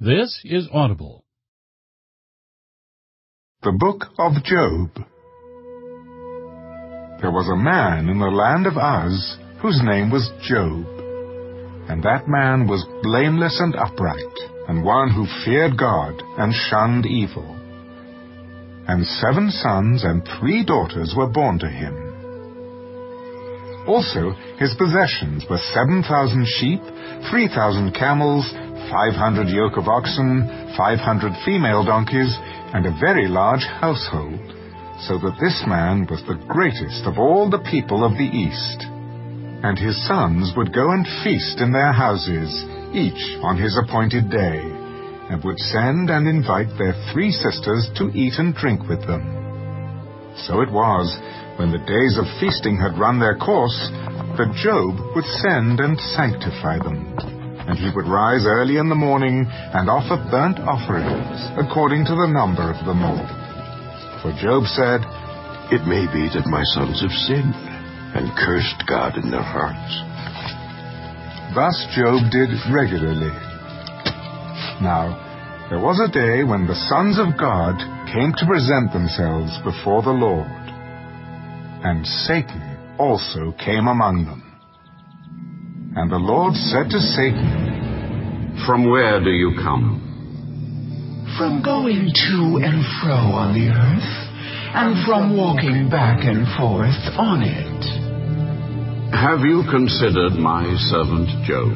This is Audible. The Book of Job. There was a man in the land of Uz whose name was Job. And that man was blameless and upright, and one who feared God and shunned evil. And seven sons and three daughters were born to him. Also, his possessions were 7,000 sheep, 3,000 camels, 500 yoke of oxen, 500 female donkeys, and a very large household, so that this man was the greatest of all the people of the East. And his sons would go and feast in their houses, each on his appointed day, and would send and invite their three sisters to eat and drink with them. So it was when the days of feasting had run their course, that Job would send and sanctify them. And he would rise early in the morning and offer burnt offerings, according to the number of them all. For Job said, It may be that my sons have sinned and cursed God in their hearts. Thus Job did regularly. Now, there was a day when the sons of God came to present themselves before the Lord and Satan also came among them. And the Lord said to Satan, From where do you come? From going to and fro on the earth, and from walking back and forth on it. Have you considered my servant Job?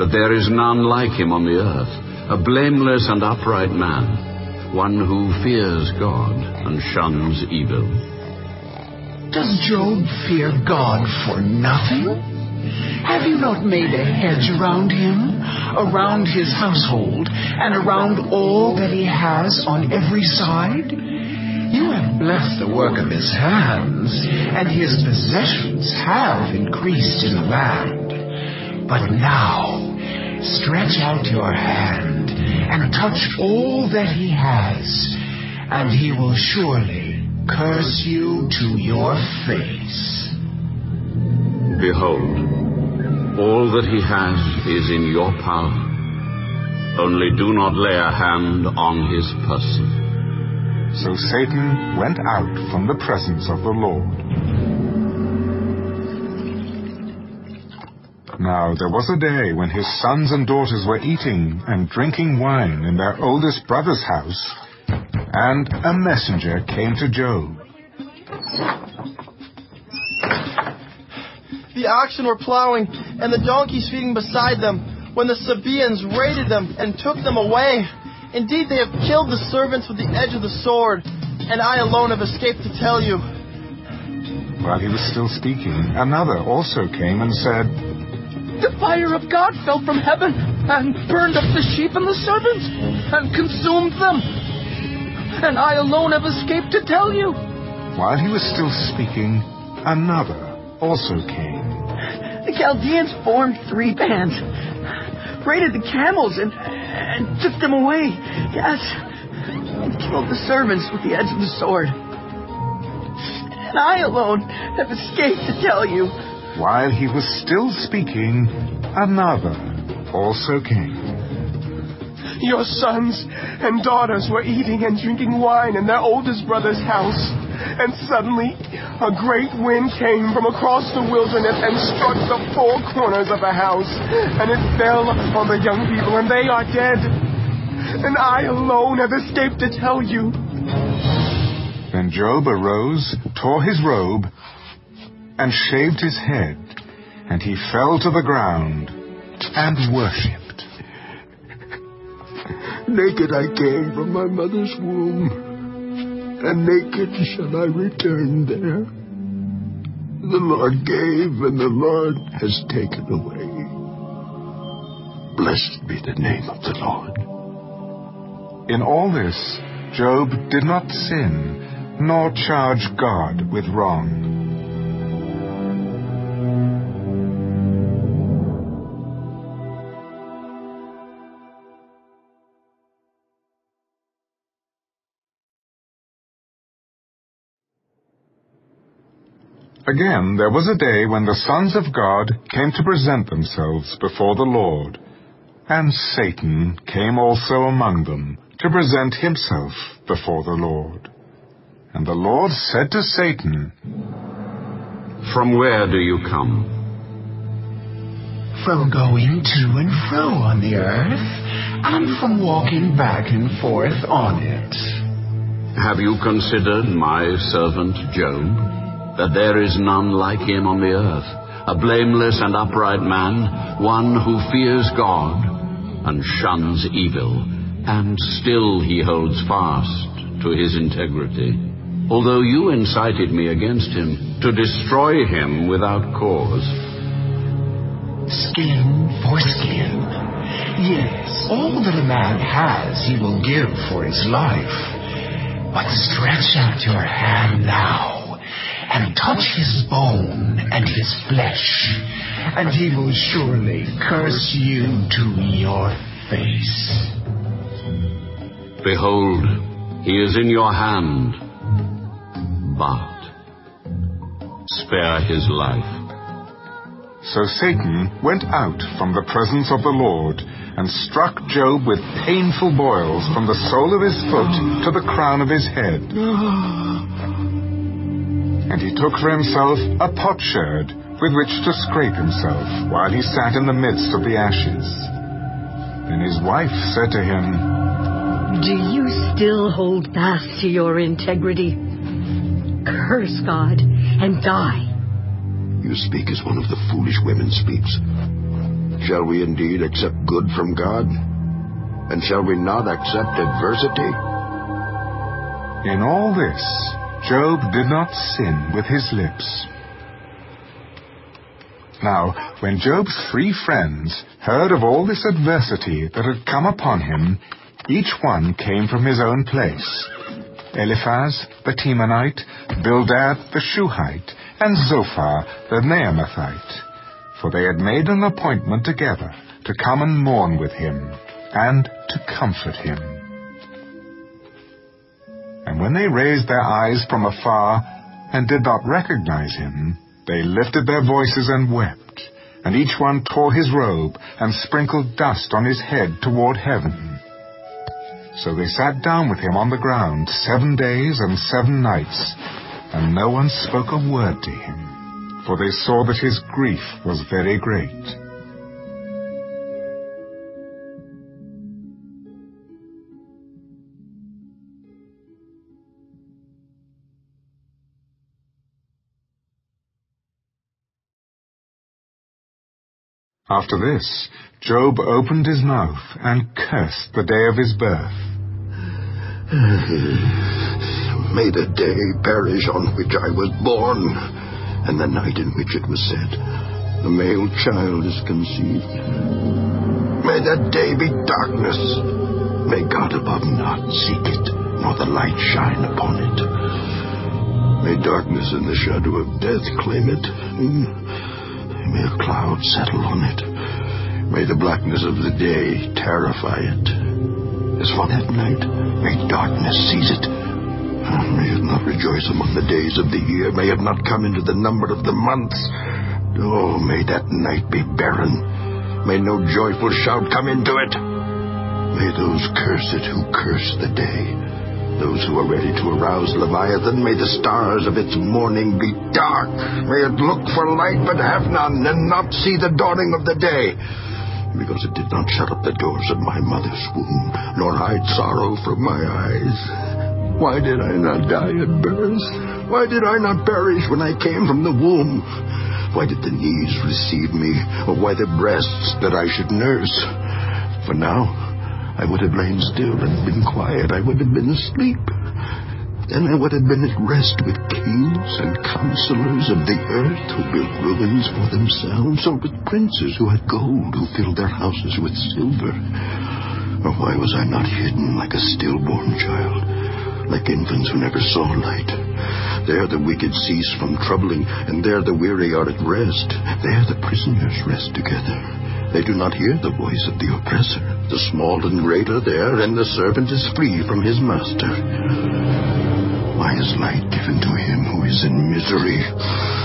That there is none like him on the earth, a blameless and upright man, one who fears God and shuns evil. Does Job fear God for nothing? Have you not made a hedge around him, around his household, and around all that he has on every side? You have blessed the work of his hands, and his possessions have increased in the land. But now, stretch out your hand and touch all that he has, and he will surely curse you to your face. Behold, all that he has is in your power. Only do not lay a hand on his person. So Satan went out from the presence of the Lord. Now there was a day when his sons and daughters were eating and drinking wine in their oldest brother's house, and a messenger came to Job. The oxen were plowing, and the donkeys feeding beside them, when the Sabaeans raided them and took them away. Indeed, they have killed the servants with the edge of the sword, and I alone have escaped to tell you. While he was still speaking, another also came and said, The fire of God fell from heaven and burned up the sheep and the servants and consumed them and I alone have escaped to tell you. While he was still speaking, another also came. The Chaldeans formed three bands, raided the camels, and, and took them away. Yes, and killed the servants with the edge of the sword. And I alone have escaped to tell you. While he was still speaking, another also came. Your sons and daughters were eating and drinking wine in their oldest brother's house. And suddenly, a great wind came from across the wilderness and struck the four corners of the house. And it fell on the young people, and they are dead. And I alone have escaped to tell you. Then Job arose, tore his robe, and shaved his head. And he fell to the ground and worshipped. Naked I came from my mother's womb, and naked shall I return there. The Lord gave, and the Lord has taken away. Blessed be the name of the Lord. In all this, Job did not sin, nor charge God with wrong. Again, there was a day when the sons of God came to present themselves before the Lord, And Satan came also among them to present himself before the Lord. And the Lord said to Satan, From where do you come? From going to and fro on the earth, and from walking back and forth on it. Have you considered my servant Job? That there is none like him on the earth, a blameless and upright man, one who fears God and shuns evil, and still he holds fast to his integrity. Although you incited me against him to destroy him without cause. Skin for skin. Yes, all that a man has he will give for his life. But stretch out your hand now and touch his bone and his flesh, and he will surely curse you to your face. Behold, he is in your hand, but spare his life. So Satan went out from the presence of the Lord and struck Job with painful boils from the sole of his foot to the crown of his head. And he took for himself a potsherd with which to scrape himself while he sat in the midst of the ashes. Then his wife said to him, Do you still hold fast to your integrity? Curse God and die. You speak as one of the foolish women speaks. Shall we indeed accept good from God? And shall we not accept adversity? In all this, Job did not sin with his lips. Now, when Job's three friends heard of all this adversity that had come upon him, each one came from his own place. Eliphaz the Temanite, Bildad the Shuhite, and Zophar the Naamathite. For they had made an appointment together to come and mourn with him, and to comfort him. And when they raised their eyes from afar, and did not recognize him, they lifted their voices and wept, and each one tore his robe, and sprinkled dust on his head toward heaven. So they sat down with him on the ground seven days and seven nights, and no one spoke a word to him, for they saw that his grief was very great. After this, Job opened his mouth and cursed the day of his birth. May the day perish on which I was born, and the night in which it was said, The male child is conceived. May that day be darkness. May God above not seek it, nor the light shine upon it. May darkness and the shadow of death claim it. May a cloud settle on it. May the blackness of the day terrify it. As for that night, may darkness seize it. May it not rejoice among the days of the year. May it not come into the number of the months. Oh, may that night be barren. May no joyful shout come into it. May those curse it who curse the day. Those who are ready to arouse Leviathan, may the stars of its morning be dark. May it look for light but have none, and not see the dawning of the day. Because it did not shut up the doors of my mother's womb, nor hide sorrow from my eyes. Why did I not die at birth? Why did I not perish when I came from the womb? Why did the knees receive me, or why the breasts that I should nurse? For now, I would have lain still and been quiet. I would have been asleep. Then I would have been at rest with kings and counselors of the earth who built ruins for themselves, or with princes who had gold, who filled their houses with silver. Or why was I not hidden like a stillborn child, like infants who never saw light? There the wicked cease from troubling, and there the weary are at rest. There the prisoners rest together. They do not hear the voice of the oppressor. The small and great are there, and the servant is free from his master. Why is light given to him who is in misery,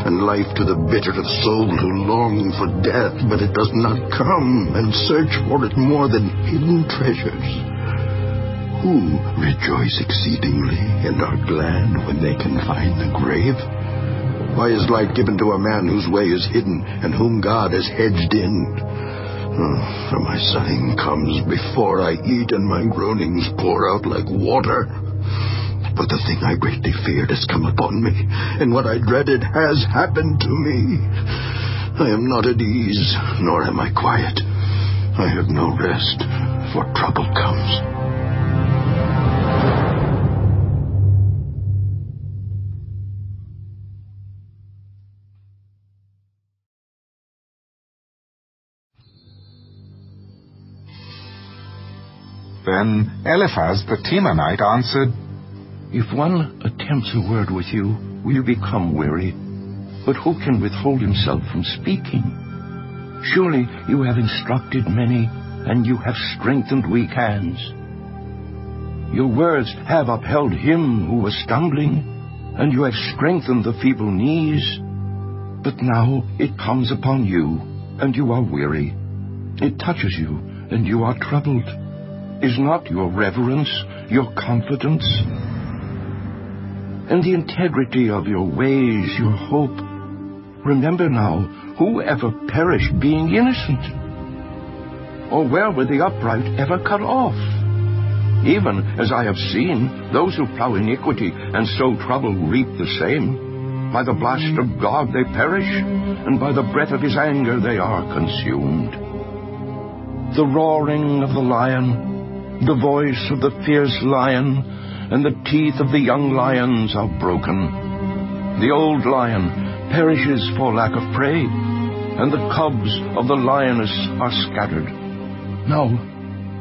and life to the bitter of soul who long for death, but it does not come, and search for it more than hidden treasures? Who rejoice exceedingly and are glad when they can find the grave? Why is light given to a man whose way is hidden, and whom God has hedged in? Oh, for my sighing comes before I eat, and my groanings pour out like water. But the thing I greatly feared has come upon me, and what I dreaded has happened to me. I am not at ease, nor am I quiet. I have no rest, for trouble comes. Then Eliphaz the Temanite answered, If one attempts a word with you, will you become weary? But who can withhold himself from speaking? Surely you have instructed many, and you have strengthened weak hands. Your words have upheld him who was stumbling, and you have strengthened the feeble knees. But now it comes upon you, and you are weary. It touches you, and you are troubled. Is not your reverence your confidence? And the integrity of your ways your hope? Remember now, who ever perished being innocent? Or where were the upright ever cut off? Even as I have seen, those who plow iniquity and sow trouble reap the same. By the blast of God they perish, and by the breath of his anger they are consumed. The roaring of the lion, the voice of the fierce lion, and the teeth of the young lions are broken. The old lion perishes for lack of prey, and the cubs of the lioness are scattered. Now,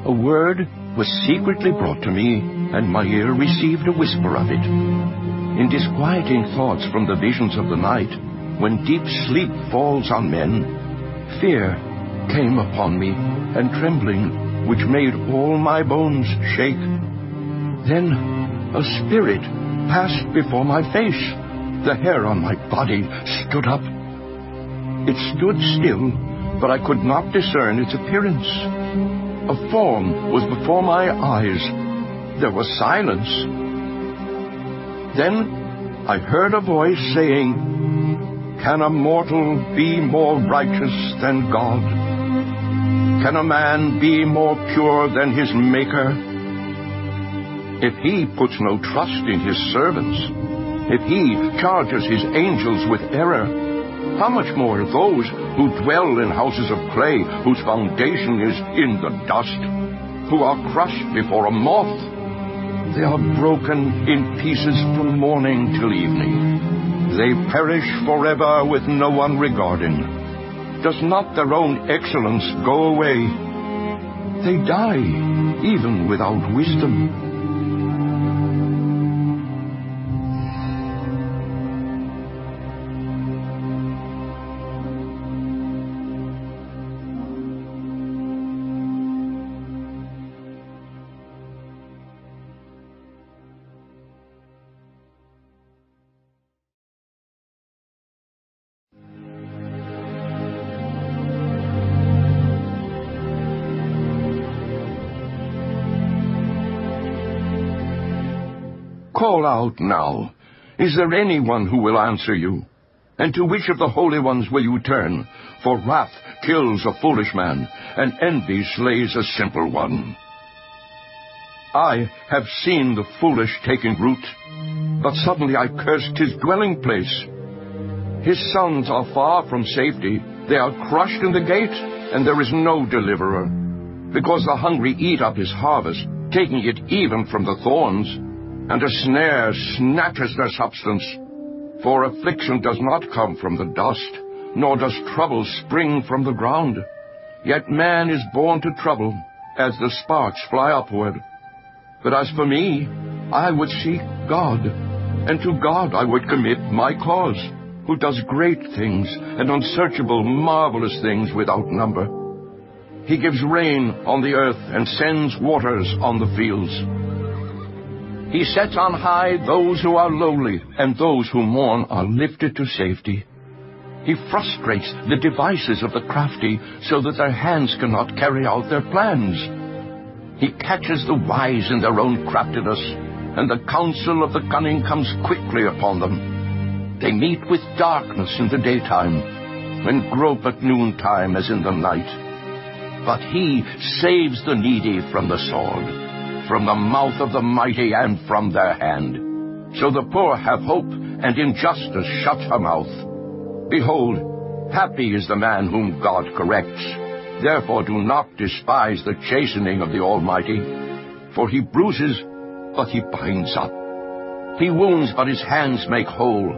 a word was secretly brought to me, and my ear received a whisper of it. In disquieting thoughts from the visions of the night, when deep sleep falls on men, fear came upon me, and trembling, which made all my bones shake. Then a spirit passed before my face. The hair on my body stood up. It stood still, but I could not discern its appearance. A form was before my eyes. There was silence. Then I heard a voice saying, Can a mortal be more righteous than God? Can a man be more pure than his Maker? If he puts no trust in his servants, if he charges his angels with error, how much more those who dwell in houses of clay, whose foundation is in the dust, who are crushed before a moth? They are broken in pieces from morning till evening. They perish forever with no one regarding. Does not their own excellence go away? They die even without wisdom. Out now. Is there anyone who will answer you? And to which of the holy ones will you turn? For wrath kills a foolish man, and envy slays a simple one. I have seen the foolish taking root, but suddenly I cursed his dwelling place. His sons are far from safety. They are crushed in the gate, and there is no deliverer. Because the hungry eat up his harvest, taking it even from the thorns and a snare snatches their substance. For affliction does not come from the dust, nor does trouble spring from the ground. Yet man is born to trouble, as the sparks fly upward. But as for me, I would seek God, and to God I would commit my cause, who does great things and unsearchable, marvelous things without number. He gives rain on the earth and sends waters on the fields. He sets on high those who are lowly, and those who mourn are lifted to safety. He frustrates the devices of the crafty so that their hands cannot carry out their plans. He catches the wise in their own craftiness, and the counsel of the cunning comes quickly upon them. They meet with darkness in the daytime, and grope at noontime as in the night. But he saves the needy from the sword, from the mouth of the mighty, and from their hand. So the poor have hope, and injustice shuts her mouth. Behold, happy is the man whom God corrects. Therefore do not despise the chastening of the Almighty, for he bruises, but he binds up. He wounds, but his hands make whole.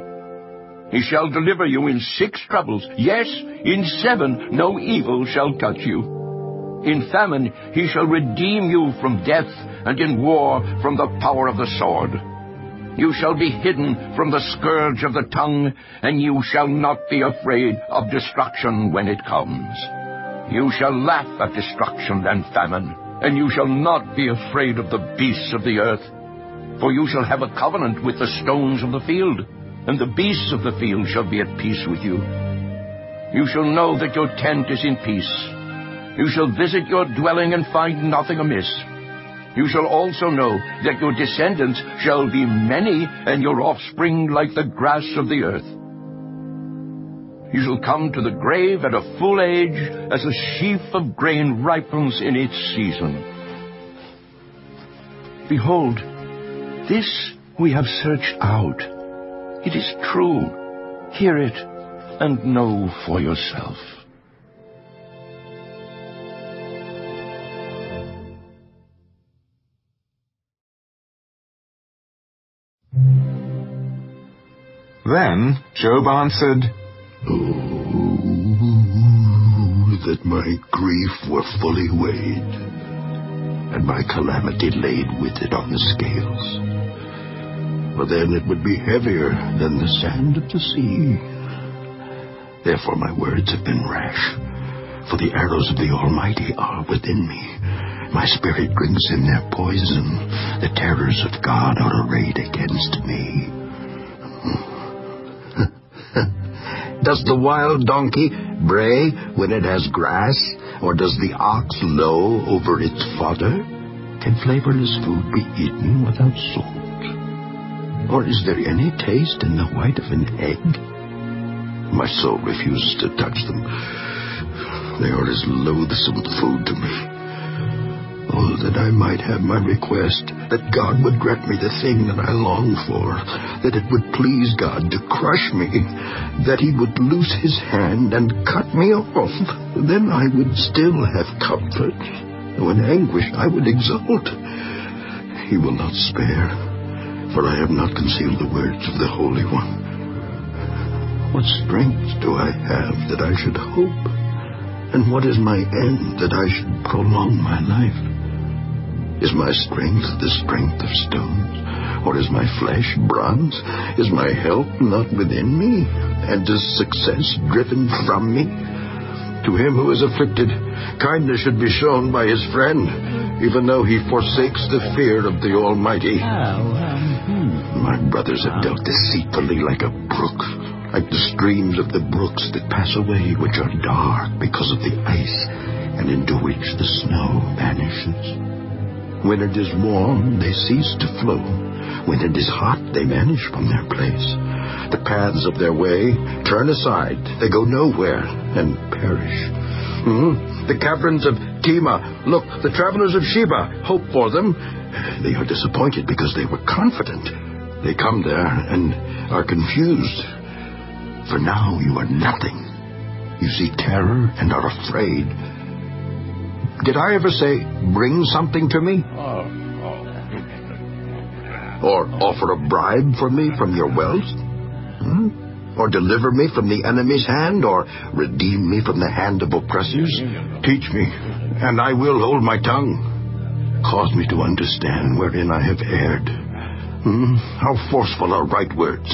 He shall deliver you in six troubles. Yes, in seven no evil shall touch you. In famine he shall redeem you from death, and in war from the power of the sword. You shall be hidden from the scourge of the tongue, and you shall not be afraid of destruction when it comes. You shall laugh at destruction and famine, and you shall not be afraid of the beasts of the earth. For you shall have a covenant with the stones of the field, and the beasts of the field shall be at peace with you. You shall know that your tent is in peace. You shall visit your dwelling and find nothing amiss. You shall also know that your descendants shall be many, and your offspring like the grass of the earth. You shall come to the grave at a full age, as a sheaf of grain ripens in its season. Behold, this we have searched out. It is true. Hear it and know for yourself. Then Job answered, Oh, that my grief were fully weighed, and my calamity laid with it on the scales. For then it would be heavier than the sand of the sea. Therefore my words have been rash, for the arrows of the Almighty are within me. My spirit drinks in their poison. The terrors of God are arrayed against me. Does the wild donkey bray when it has grass, or does the ox low over its fodder? Can flavorless food be eaten without salt? Or is there any taste in the white of an egg? My soul refuses to touch them. They are as loathsome food to me. Oh, that I might have my request, that God would grant me the thing that I long for, that it would please God to crush me, that he would loose his hand and cut me off. Then I would still have comfort. Though in anguish I would exult. He will not spare, for I have not concealed the words of the Holy One. What strength do I have that I should hope? And what is my end that I should prolong my life? Is my strength the strength of stones? Or is my flesh bronze? Is my help not within me? And is success driven from me? To him who is afflicted, kindness should be shown by his friend, even though he forsakes the fear of the Almighty. Hmm. My brothers have dealt deceitfully like a brook, like the streams of the brooks that pass away, which are dark because of the ice, and into which the snow vanishes. When it is warm, they cease to flow. When it is hot, they vanish from their place. The paths of their way turn aside. They go nowhere and perish. Hmm? The caverns of Tema, look, the travelers of Sheba, hope for them. They are disappointed because they were confident. They come there and are confused. For now you are nothing. You see terror and are afraid. Did I ever say, bring something to me? Or offer a bribe for me from your wealth? Hmm? Or deliver me from the enemy's hand? Or redeem me from the hand of oppressors? Teach me, and I will hold my tongue. Cause me to understand wherein I have erred. Hmm? How forceful are right words.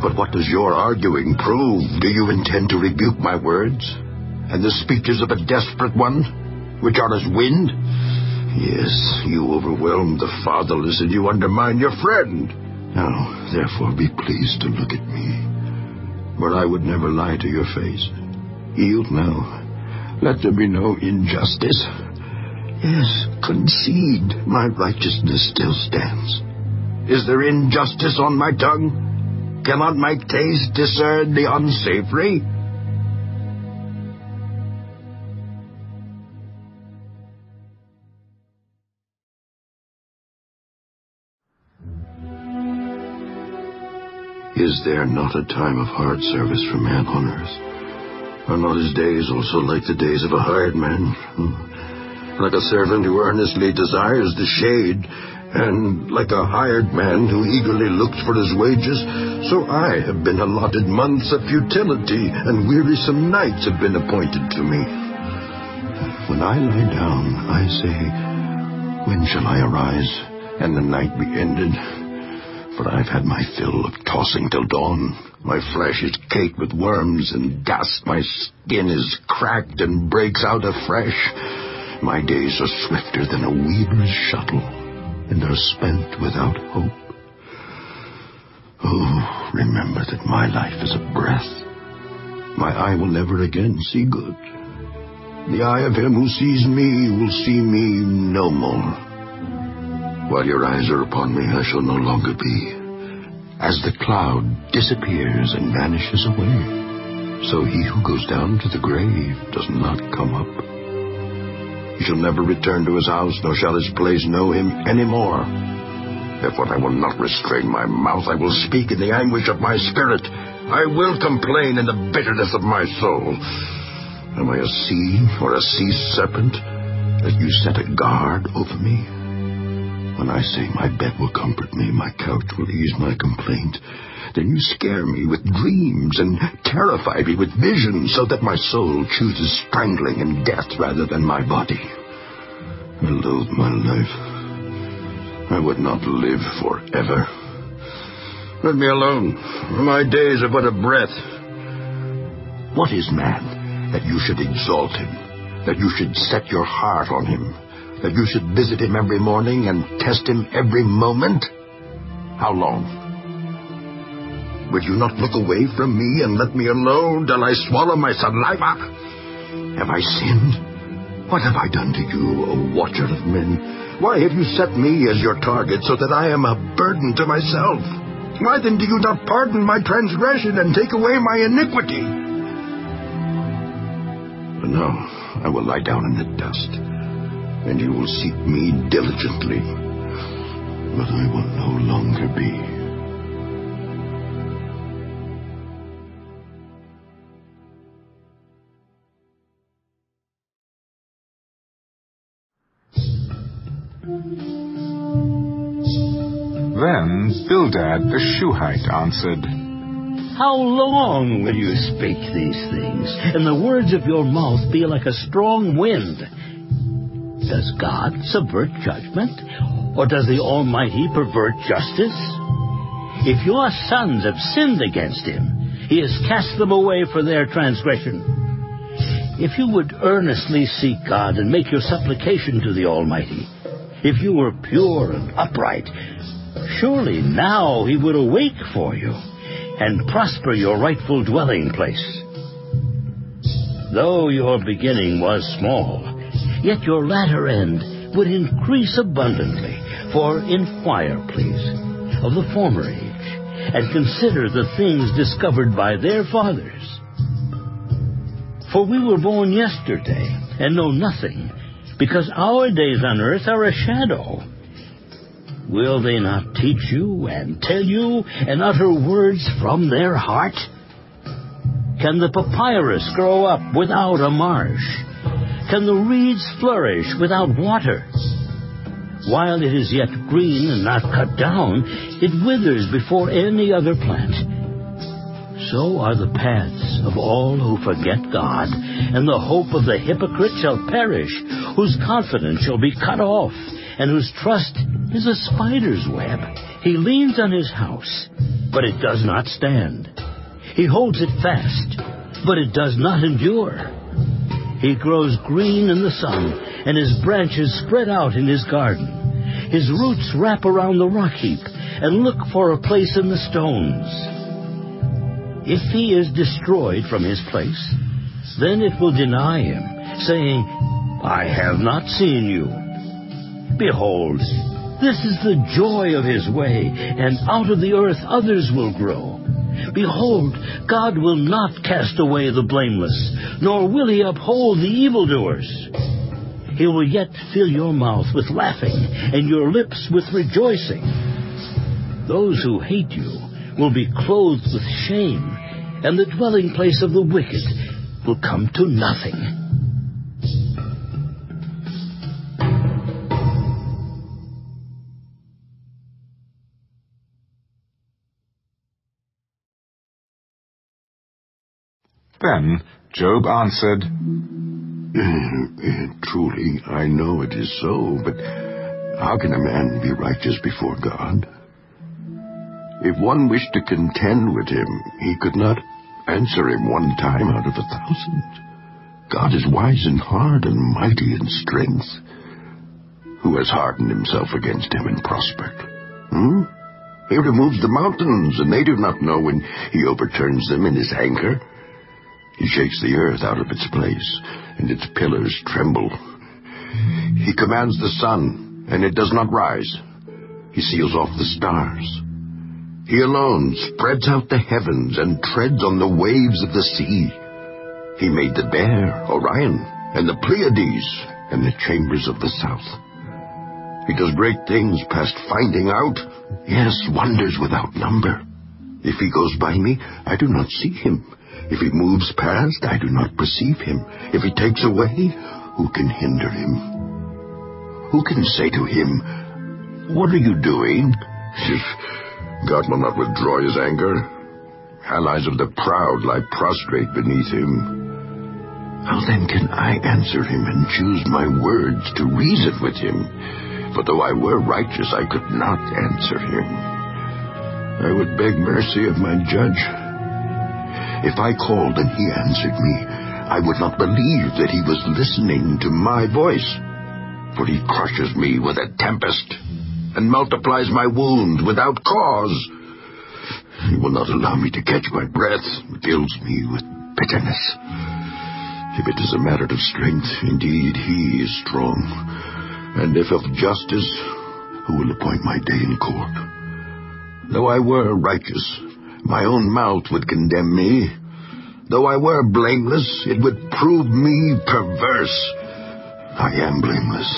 But what does your arguing prove? Do you intend to rebuke my words? And the speeches of a desperate one? Which are as wind? Yes, you overwhelm the fatherless and you undermine your friend. Now, therefore, be pleased to look at me. For I would never lie to your face. Yield now. Let there be no injustice. Yes, concede my righteousness still stands. Is there injustice on my tongue? Cannot my taste discern the unsavory? Is there not a time of hard service for man on earth? Are not his days also like the days of a hired man? Hmm. Like a servant who earnestly desires the shade, and like a hired man who eagerly looks for his wages, so I have been allotted months of futility, and wearisome nights have been appointed to me. When I lie down, I say, When shall I arise, and the night be ended? For I've had my fill of tossing till dawn. My flesh is caked with worms and dust. My skin is cracked and breaks out afresh. My days are swifter than a weaver's shuttle, and are spent without hope. Oh, remember that my life is a breath. My eye will never again see good. The eye of him who sees me will see me no more. While your eyes are upon me, I shall no longer be. As the cloud disappears and vanishes away, so he who goes down to the grave does not come up. He shall never return to his house, nor shall his place know him any more. Therefore I will not restrain my mouth. I will speak in the anguish of my spirit. I will complain in the bitterness of my soul. Am I a sea or a sea serpent that you set a guard over me? When I say my bed will comfort me, my couch will ease my complaint, then you scare me with dreams and terrify me with visions so that my soul chooses strangling and death rather than my body. I loathe my life. I would not live forever. Let me alone. My days are but a breath. What is man that you should exalt him, that you should set your heart on him? That you should visit him every morning and test him every moment? How long? Would you not look away from me and let me alone till I swallow my saliva? Have I sinned? What have I done to you, O watcher of men? Why have you set me as your target so that I am a burden to myself? Why then do you not pardon my transgression and take away my iniquity? But no, I will lie down in the dust and you will seek me diligently, but I will no longer be. Then Bildad the Shuhite answered, How long will you speak these things, and the words of your mouth be like a strong wind? Does God subvert judgment? Or does the Almighty pervert justice? If your sons have sinned against him, he has cast them away for their transgression. If you would earnestly seek God and make your supplication to the Almighty, if you were pure and upright, surely now he would awake for you and prosper your rightful dwelling place. Though your beginning was small, yet your latter end would increase abundantly. For inquire, please, of the former age, and consider the things discovered by their fathers. For we were born yesterday, and know nothing, because our days on earth are a shadow. Will they not teach you and tell you and utter words from their heart? Can the papyrus grow up without a marsh? Can the reeds flourish without water? While it is yet green and not cut down, it withers before any other plant. So are the paths of all who forget God, and the hope of the hypocrite shall perish, whose confidence shall be cut off, and whose trust is a spider's web. He leans on his house, but it does not stand. He holds it fast, but it does not endure. He grows green in the sun and his branches spread out in his garden. His roots wrap around the rock heap and look for a place in the stones. If he is destroyed from his place, then it will deny him, saying, I have not seen you. Behold, this is the joy of his way, and out of the earth others will grow. Behold, God will not cast away the blameless, nor will he uphold the evildoers. He will yet fill your mouth with laughing, and your lips with rejoicing. Those who hate you will be clothed with shame, and the dwelling place of the wicked will come to nothing. Then Job answered, Truly, I know it is so, but how can a man be righteous before God? If one wished to contend with him, he could not answer him one time out of a thousand. God is wise in heart and mighty in strength. Who has hardened himself against him in prospered? Hmm? He removes the mountains, and they do not know when he overturns them in his anger. He shakes the earth out of its place, and its pillars tremble. He commands the sun, and it does not rise. He seals off the stars. He alone spreads out the heavens and treads on the waves of the sea. He made the bear, Orion, and the Pleiades, and the chambers of the south. He does great things past finding out. Yes, wonders without number. If he goes by me, I do not see him. If he moves past, I do not perceive him. If he takes away, who can hinder him? Who can say to him, What are you doing? God will not withdraw his anger. Allies of the proud lie prostrate beneath him. How then can I answer him and choose my words to reason with him? For though I were righteous, I could not answer him. I would beg mercy of my judge if I called and he answered me, I would not believe that he was listening to my voice. For he crushes me with a tempest and multiplies my wound without cause. He will not allow me to catch my breath, fills me with bitterness. If it is a matter of strength, indeed he is strong. And if of justice, who will appoint my day in court? Though I were righteous, my own mouth would condemn me. Though I were blameless, it would prove me perverse. I am blameless,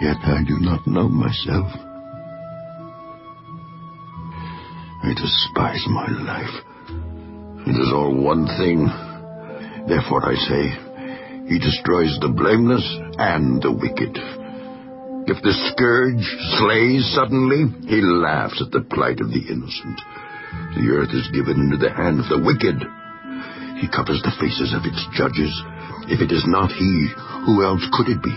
yet I do not know myself. I despise my life. It is all one thing. Therefore I say, He destroys the blameless and the wicked. If the scourge slays suddenly, He laughs at the plight of the innocent. The earth is given into the hand of the wicked. He covers the faces of its judges. If it is not he, who else could it be?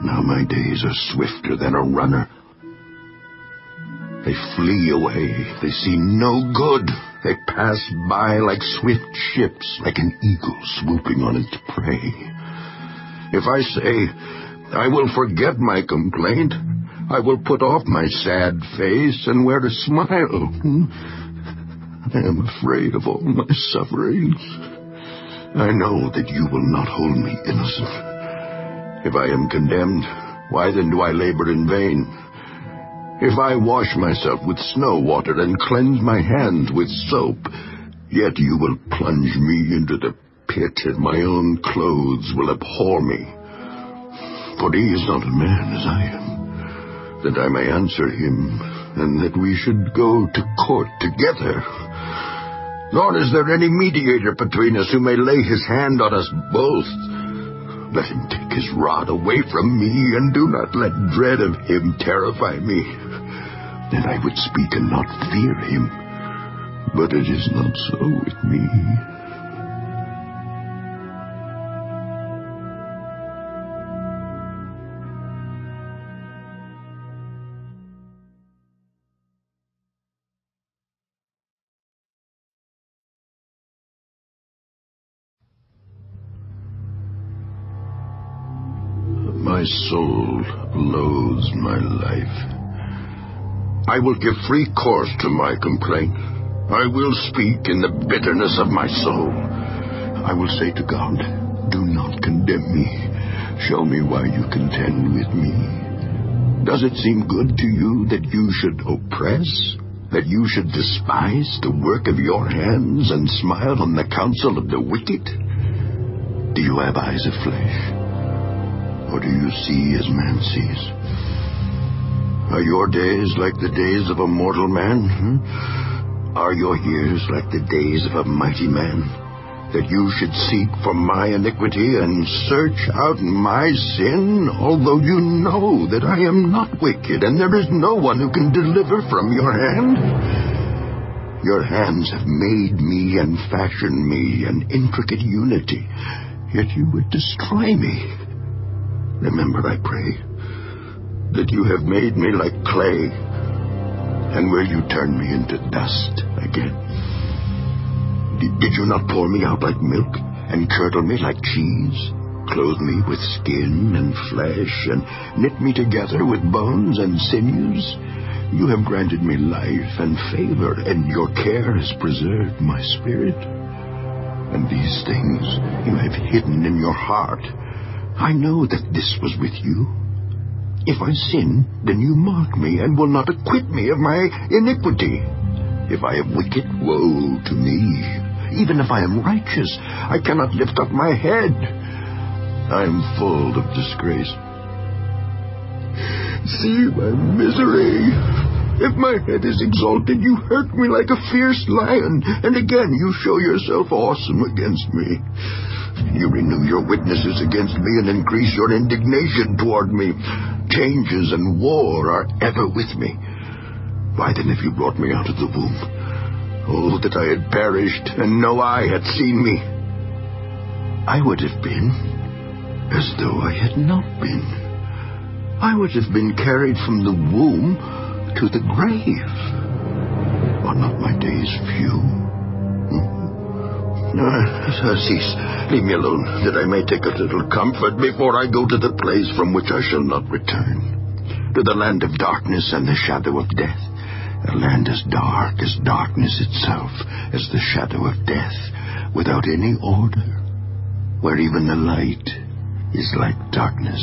Now my days are swifter than a runner. They flee away. They see no good. They pass by like swift ships, like an eagle swooping on its prey. If I say, I will forget my complaint, I will put off my sad face and wear a smile. I am afraid of all my sufferings. I know that you will not hold me innocent. If I am condemned, why then do I labor in vain? If I wash myself with snow water and cleanse my hands with soap, yet you will plunge me into the pit and my own clothes will abhor me. For he is not a man as I am that I may answer him, and that we should go to court together. Nor is there any mediator between us who may lay his hand on us both. Let him take his rod away from me, and do not let dread of him terrify me. Then I would speak and not fear him. But it is not so with me. Loathes my life. I will give free course to my complaint. I will speak in the bitterness of my soul. I will say to God, Do not condemn me. Show me why you contend with me. Does it seem good to you that you should oppress? That you should despise the work of your hands and smile on the counsel of the wicked? Do you have eyes of flesh? Or do you see as man sees? Are your days like the days of a mortal man? Hmm? Are your years like the days of a mighty man? That you should seek for my iniquity and search out my sin, although you know that I am not wicked and there is no one who can deliver from your hand? Your hands have made me and fashioned me an intricate unity, yet you would destroy me. Remember, I pray, that you have made me like clay, and will you turn me into dust again? Did, did you not pour me out like milk, and curdle me like cheese? Clothe me with skin and flesh, and knit me together with bones and sinews? You have granted me life and favor, and your care has preserved my spirit. And these things you have hidden in your heart. I know that this was with you. If I sin, then you mark me and will not acquit me of my iniquity. If I am wicked, woe to me. Even if I am righteous, I cannot lift up my head. I am full of disgrace. See my misery. If my head is exalted, you hurt me like a fierce lion, and again you show yourself awesome against me. You renew your witnesses against me and increase your indignation toward me. Changes and war are ever with me. Why then have you brought me out of the womb? Oh, that I had perished and no eye had seen me. I would have been as though I had not been. I would have been carried from the womb to the grave. Are not my days few? Hmm? Uh, cease. Leave me alone, that I may take a little comfort before I go to the place from which I shall not return. To the land of darkness and the shadow of death. A land as dark as darkness itself, as the shadow of death, without any order, where even the light is like darkness.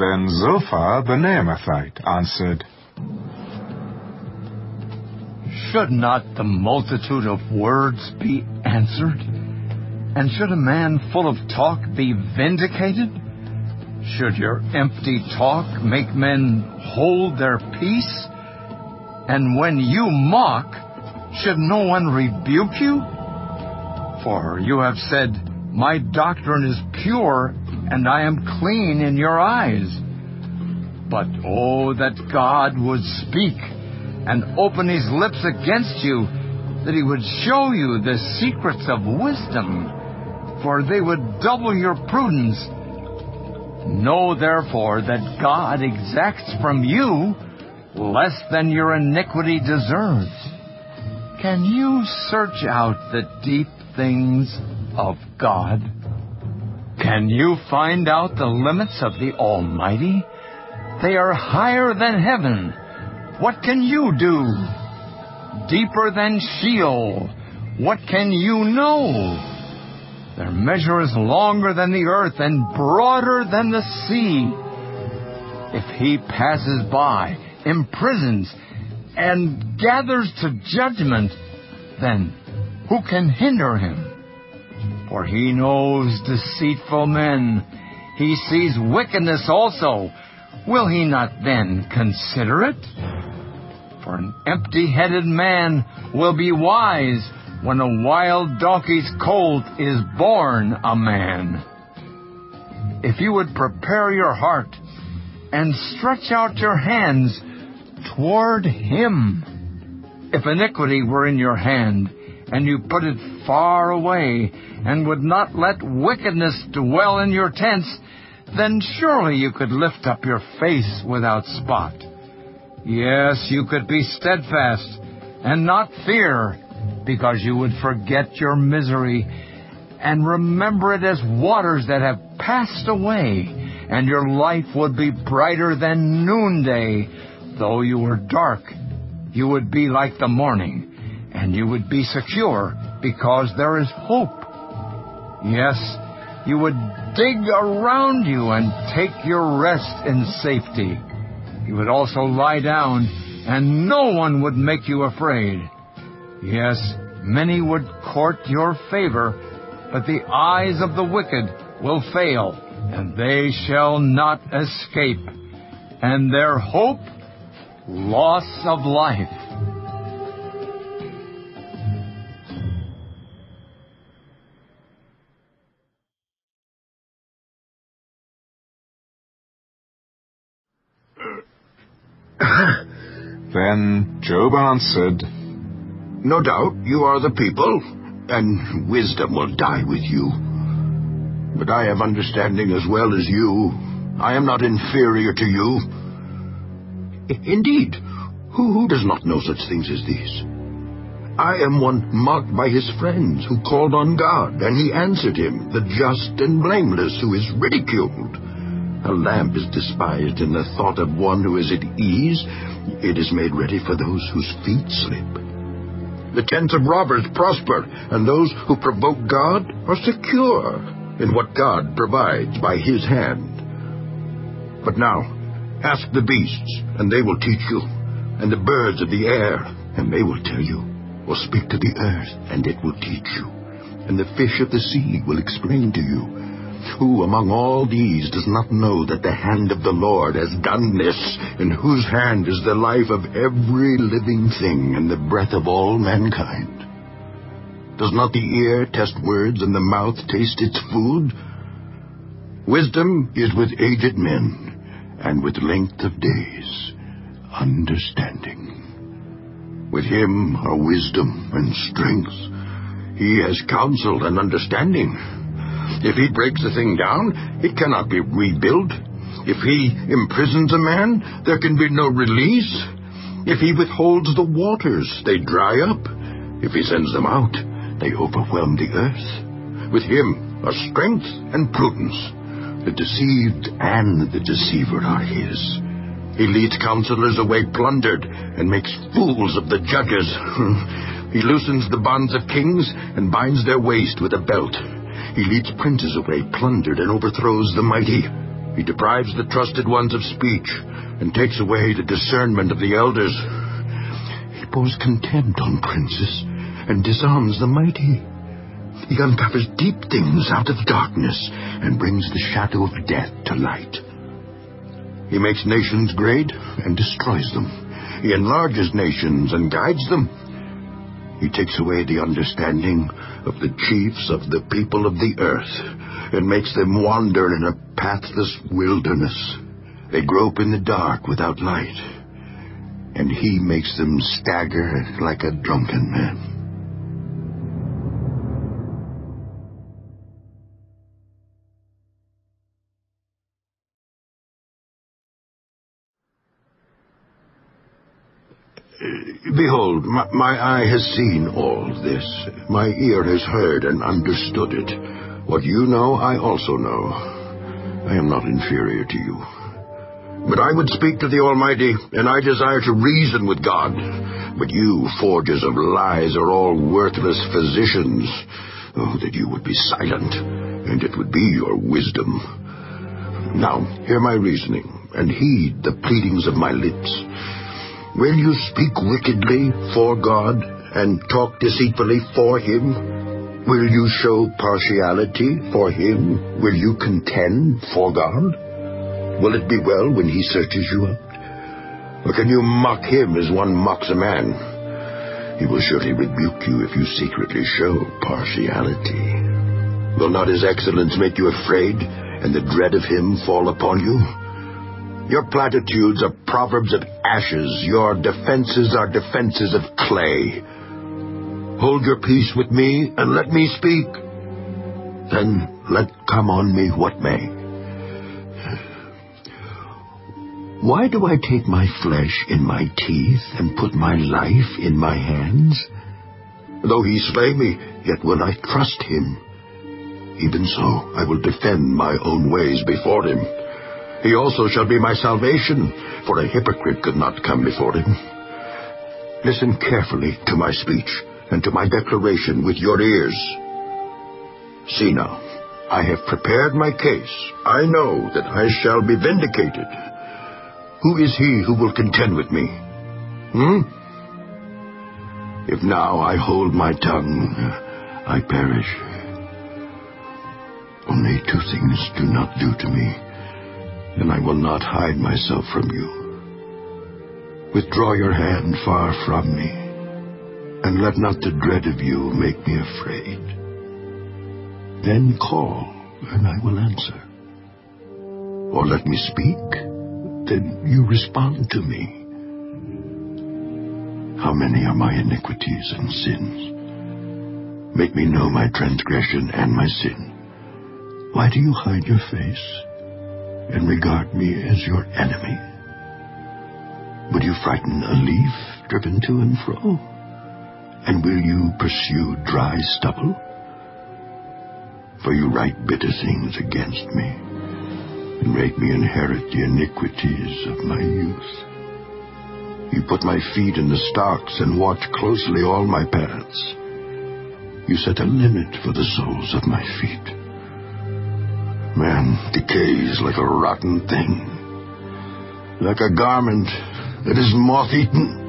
Then Zophar the Naamathite answered, Should not the multitude of words be answered? And should a man full of talk be vindicated? Should your empty talk make men hold their peace? And when you mock, should no one rebuke you? For you have said, My doctrine is pure, and I am clean in your eyes. But oh, that God would speak and open his lips against you, that he would show you the secrets of wisdom, for they would double your prudence. Know therefore that God exacts from you less than your iniquity deserves. Can you search out the deep things of God? Can you find out the limits of the Almighty? They are higher than heaven. What can you do? Deeper than Sheol. What can you know? Their measure is longer than the earth and broader than the sea. If he passes by, imprisons, and gathers to judgment, then who can hinder him? For he knows deceitful men. He sees wickedness also. Will he not then consider it? For an empty headed man will be wise when a wild donkey's colt is born a man. If you would prepare your heart and stretch out your hands toward him, if iniquity were in your hand, and you put it far away, and would not let wickedness dwell in your tents, then surely you could lift up your face without spot. Yes, you could be steadfast and not fear, because you would forget your misery and remember it as waters that have passed away, and your life would be brighter than noonday. Though you were dark, you would be like the morning, and you would be secure because there is hope. Yes, you would dig around you and take your rest in safety. You would also lie down, and no one would make you afraid. Yes, many would court your favor, but the eyes of the wicked will fail, and they shall not escape, and their hope, loss of life. Then Job answered, No doubt you are the people, and wisdom will die with you. But I have understanding as well as you. I am not inferior to you. Indeed, who, who does not know such things as these? I am one mocked by his friends who called on God, and he answered him, the just and blameless who is ridiculed. A lamp is despised in the thought of one who is at ease. It is made ready for those whose feet slip. The tents of robbers prosper, and those who provoke God are secure in what God provides by his hand. But now, ask the beasts, and they will teach you, and the birds of the air, and they will tell you, or speak to the earth, and it will teach you, and the fish of the sea will explain to you. Who among all these does not know that the hand of the Lord has done this, in whose hand is the life of every living thing and the breath of all mankind? Does not the ear test words and the mouth taste its food? Wisdom is with aged men, and with length of days, understanding. With him are wisdom and strength. He has counsel and understanding. If he breaks a thing down, it cannot be rebuilt. If he imprisons a man, there can be no release. If he withholds the waters, they dry up. If he sends them out, they overwhelm the earth. With him are strength and prudence. The deceived and the deceiver are his. He leads counselors away plundered and makes fools of the judges. he loosens the bonds of kings and binds their waist with a belt. He leads princes away plundered and overthrows the mighty. He deprives the trusted ones of speech and takes away the discernment of the elders. He pours contempt on princes and disarms the mighty. He uncovers deep things out of darkness and brings the shadow of death to light. He makes nations great and destroys them. He enlarges nations and guides them. He takes away the understanding of the chiefs of the people of the earth and makes them wander in a pathless wilderness. They grope in the dark without light, and he makes them stagger like a drunken man. Behold, my, my eye has seen all this. My ear has heard and understood it. What you know, I also know. I am not inferior to you. But I would speak to the Almighty, and I desire to reason with God. But you, forgers of lies, are all worthless physicians. Oh, that you would be silent, and it would be your wisdom. Now, hear my reasoning, and heed the pleadings of my lips. Will you speak wickedly for God and talk deceitfully for Him? Will you show partiality for Him? Will you contend for God? Will it be well when He searches you out? Or can you mock Him as one mocks a man? He will surely rebuke you if you secretly show partiality. Will not His excellence make you afraid, and the dread of Him fall upon you? Your platitudes are proverbs of ashes. Your defenses are defenses of clay. Hold your peace with me and let me speak. Then let come on me what may. Why do I take my flesh in my teeth and put my life in my hands? Though he slay me, yet will I trust him. Even so, I will defend my own ways before him. He also shall be my salvation, for a hypocrite could not come before him. Listen carefully to my speech and to my declaration with your ears. See now, I have prepared my case. I know that I shall be vindicated. Who is he who will contend with me? Hmm? If now I hold my tongue, I perish. Only two things do not do to me, and I will not hide myself from you. Withdraw your hand far from me, and let not the dread of you make me afraid. Then call, and I will answer. Or let me speak, then you respond to me. How many are my iniquities and sins? Make me know my transgression and my sin. Why do you hide your face and regard me as your enemy? Would you frighten a leaf driven to and fro? And will you pursue dry stubble? For you write bitter things against me and make me inherit the iniquities of my youth. You put my feet in the stocks and watch closely all my paths. You set a limit for the soles of my feet. Man decays like a rotten thing, like a garment that is moth-eaten.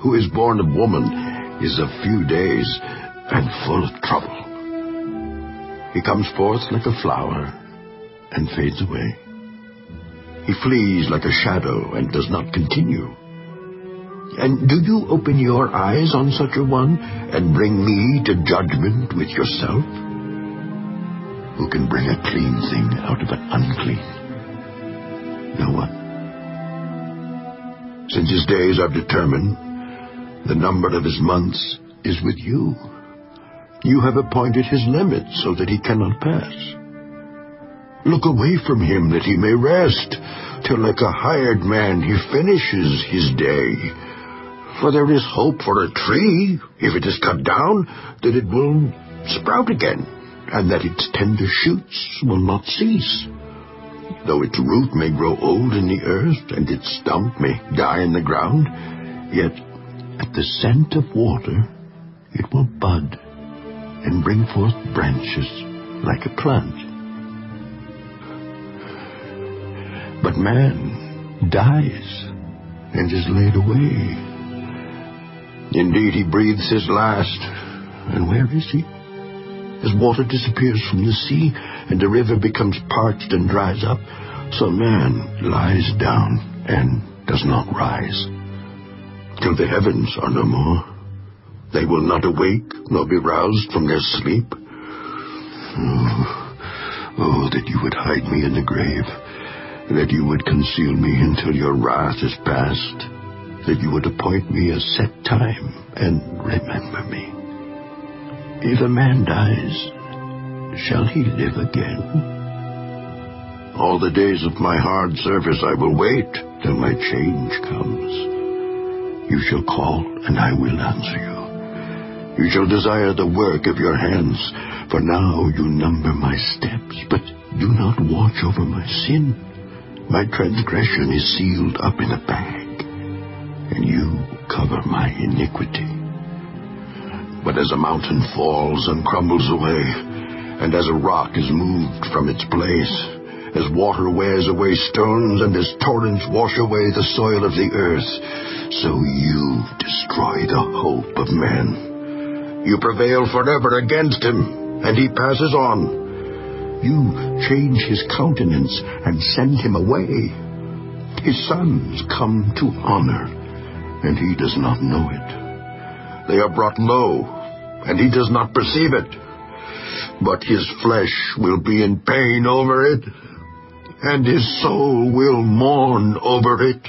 Who is born of woman is of few days and full of trouble. He comes forth like a flower and fades away. He flees like a shadow and does not continue. And do you open your eyes on such a one and bring me to judgment with yourself? Who can bring a clean thing out of an unclean? No one. Since his days are determined, the number of his months is with you. You have appointed his limits so that he cannot pass. Look away from him that he may rest, till like a hired man he finishes his day. For there is hope for a tree, if it is cut down, that it will sprout again, and that its tender shoots will not cease. Though its root may grow old in the earth, and its stump may die in the ground, yet at the scent of water it will bud and bring forth branches like a plant. But man dies and is laid away. Indeed, he breathes his last. And where is he? As water disappears from the sea and the river becomes parched and dries up, so man lies down and does not rise. Till the heavens are no more, they will not awake nor be roused from their sleep. Oh, oh, that you would hide me in the grave, that you would conceal me until your wrath is past, that you would appoint me a set time and remember me. If a man dies, shall he live again? All the days of my hard service I will wait till my change comes. You shall call, and I will answer you. You shall desire the work of your hands, for now you number my steps, but do not watch over my sin. My transgression is sealed up in a bag, and you cover my iniquity. But as a mountain falls and crumbles away, and as a rock is moved from its place, as water wears away stones, and as torrents wash away the soil of the earth, so you destroy the hope of man. You prevail forever against him, and he passes on. You change his countenance and send him away. His sons come to honor, and he does not know it. They are brought low, and he does not perceive it. But his flesh will be in pain over it, and his soul will mourn over it.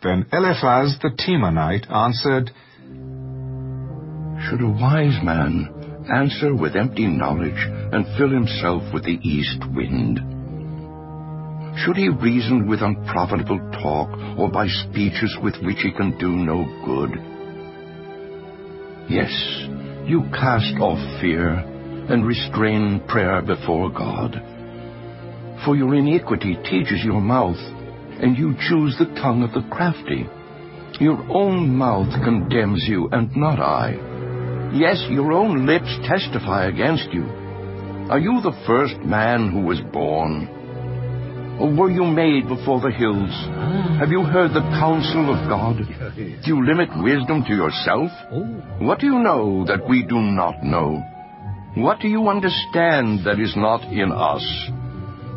Then Eliphaz the Temanite answered, Should a wise man answer with empty knowledge and fill himself with the east wind? Should he reason with unprofitable talk or by speeches with which he can do no good? Yes, you cast off fear and restrain prayer before God. For your iniquity teaches your mouth, and you choose the tongue of the crafty. Your own mouth condemns you, and not I. Yes, your own lips testify against you. Are you the first man who was born? Or were you made before the hills? Have you heard the counsel of God? Do you limit wisdom to yourself? Oh. What do you know that we do not know? What do you understand that is not in us?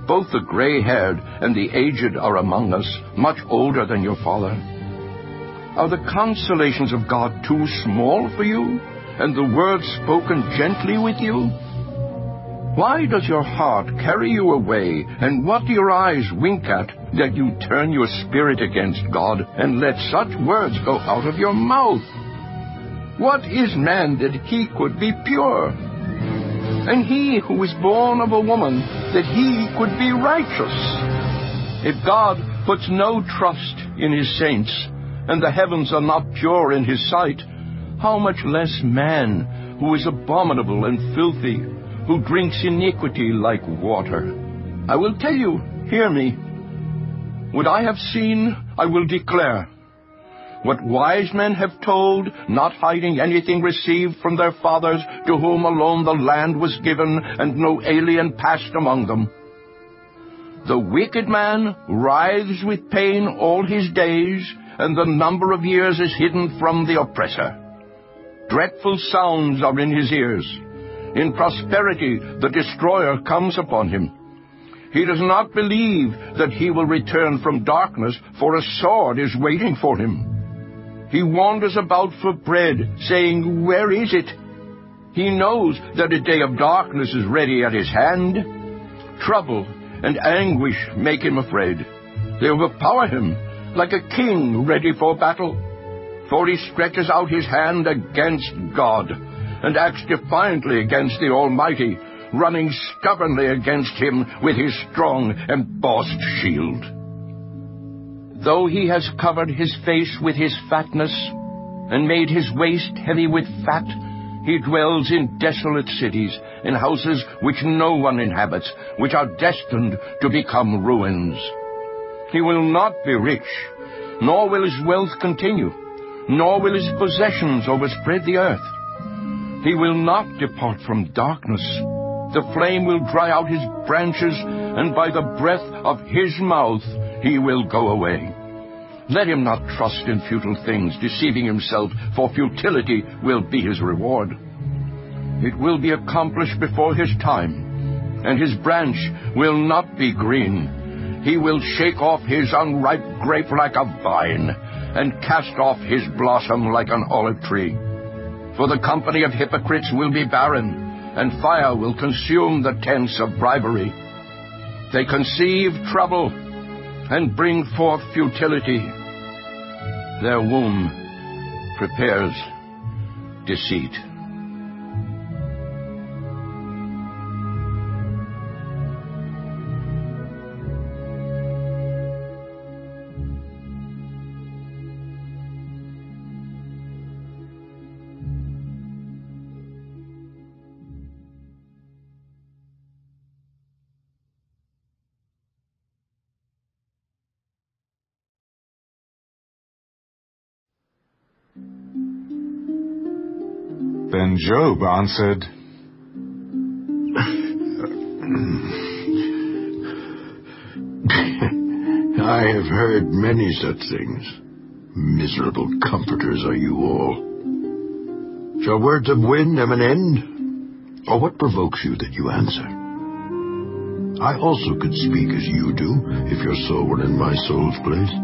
Both the gray-haired and the aged are among us, much older than your father. Are the consolations of God too small for you, and the words spoken gently with you? Why does your heart carry you away, and what do your eyes wink at, that you turn your spirit against God, and let such words go out of your mouth? What is man that he could be pure? And he who was born of a woman, that he could be righteous? If God puts no trust in his saints, and the heavens are not pure in his sight, how much less man, who is abominable and filthy, who drinks iniquity like water. I will tell you, hear me. What I have seen, I will declare. What wise men have told, not hiding anything received from their fathers, to whom alone the land was given, and no alien passed among them. The wicked man writhes with pain all his days, and the number of years is hidden from the oppressor. Dreadful sounds are in his ears. In prosperity, the destroyer comes upon him. He does not believe that he will return from darkness, for a sword is waiting for him. He wanders about for bread, saying, Where is it? He knows that a day of darkness is ready at his hand. Trouble and anguish make him afraid. They overpower him like a king ready for battle. For he stretches out his hand against God and acts defiantly against the Almighty, running stubbornly against him with his strong embossed shield. Though he has covered his face with his fatness, and made his waist heavy with fat, he dwells in desolate cities, in houses which no one inhabits, which are destined to become ruins. He will not be rich, nor will his wealth continue, nor will his possessions overspread the earth. He will not depart from darkness. The flame will dry out his branches, and by the breath of his mouth he will go away. Let him not trust in futile things, deceiving himself, for futility will be his reward. It will be accomplished before his time, and his branch will not be green. He will shake off his unripe grape like a vine, and cast off his blossom like an olive tree. For the company of hypocrites will be barren, and fire will consume the tents of bribery. They conceive trouble and bring forth futility. Their womb prepares deceit. Then Job answered, I have heard many such things. Miserable comforters are you all. Shall words of wind have an end? Or what provokes you that you answer? I also could speak as you do, if your soul were in my soul's place.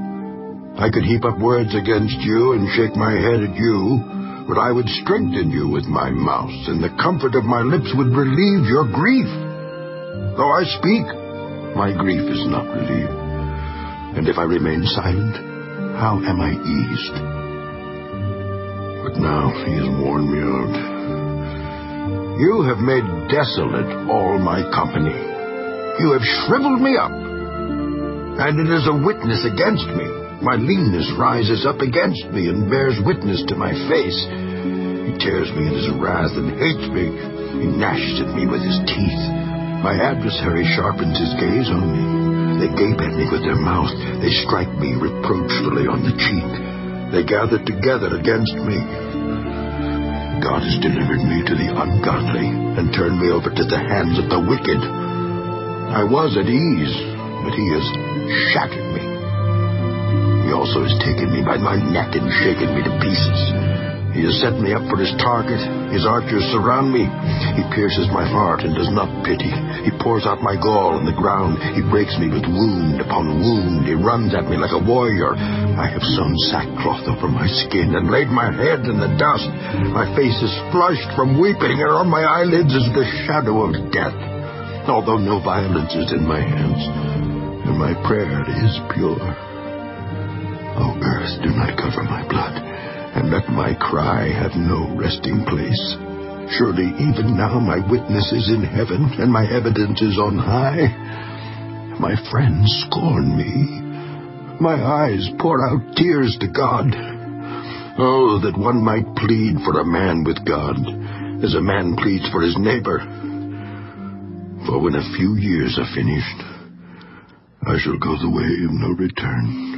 I could heap up words against you and shake my head at you, but I would strengthen you with my mouth, and the comfort of my lips would relieve your grief. Though I speak, my grief is not relieved. And if I remain silent, how am I eased? But now he has worn me out. You have made desolate all my company. You have shriveled me up. And it is a witness against me. My leanness rises up against me and bears witness to my face. He tears me in his wrath and hates me. He gnashes at me with his teeth. My adversary sharpens his gaze on me. They gape at me with their mouth. They strike me reproachfully on the cheek. They gather together against me. God has delivered me to the ungodly and turned me over to the hands of the wicked. I was at ease, but he has shattered me. Also has taken me by my neck and shaken me to pieces. He has set me up for his target. His archers surround me. He pierces my heart and does not pity. He pours out my gall on the ground. He breaks me with wound upon wound. He runs at me like a warrior. I have sewn sackcloth over my skin and laid my head in the dust. My face is flushed from weeping, and on my eyelids is the shadow of death. Although no violence is in my hands, and my prayer is pure. O earth, do not cover my blood and let my cry have no resting place. Surely even now my witness is in heaven, and my evidence is on high. My friends scorn me. My eyes pour out tears to God. Oh, that one might plead for a man with God, as a man pleads for his neighbor. For when a few years are finished, I shall go the way of no return.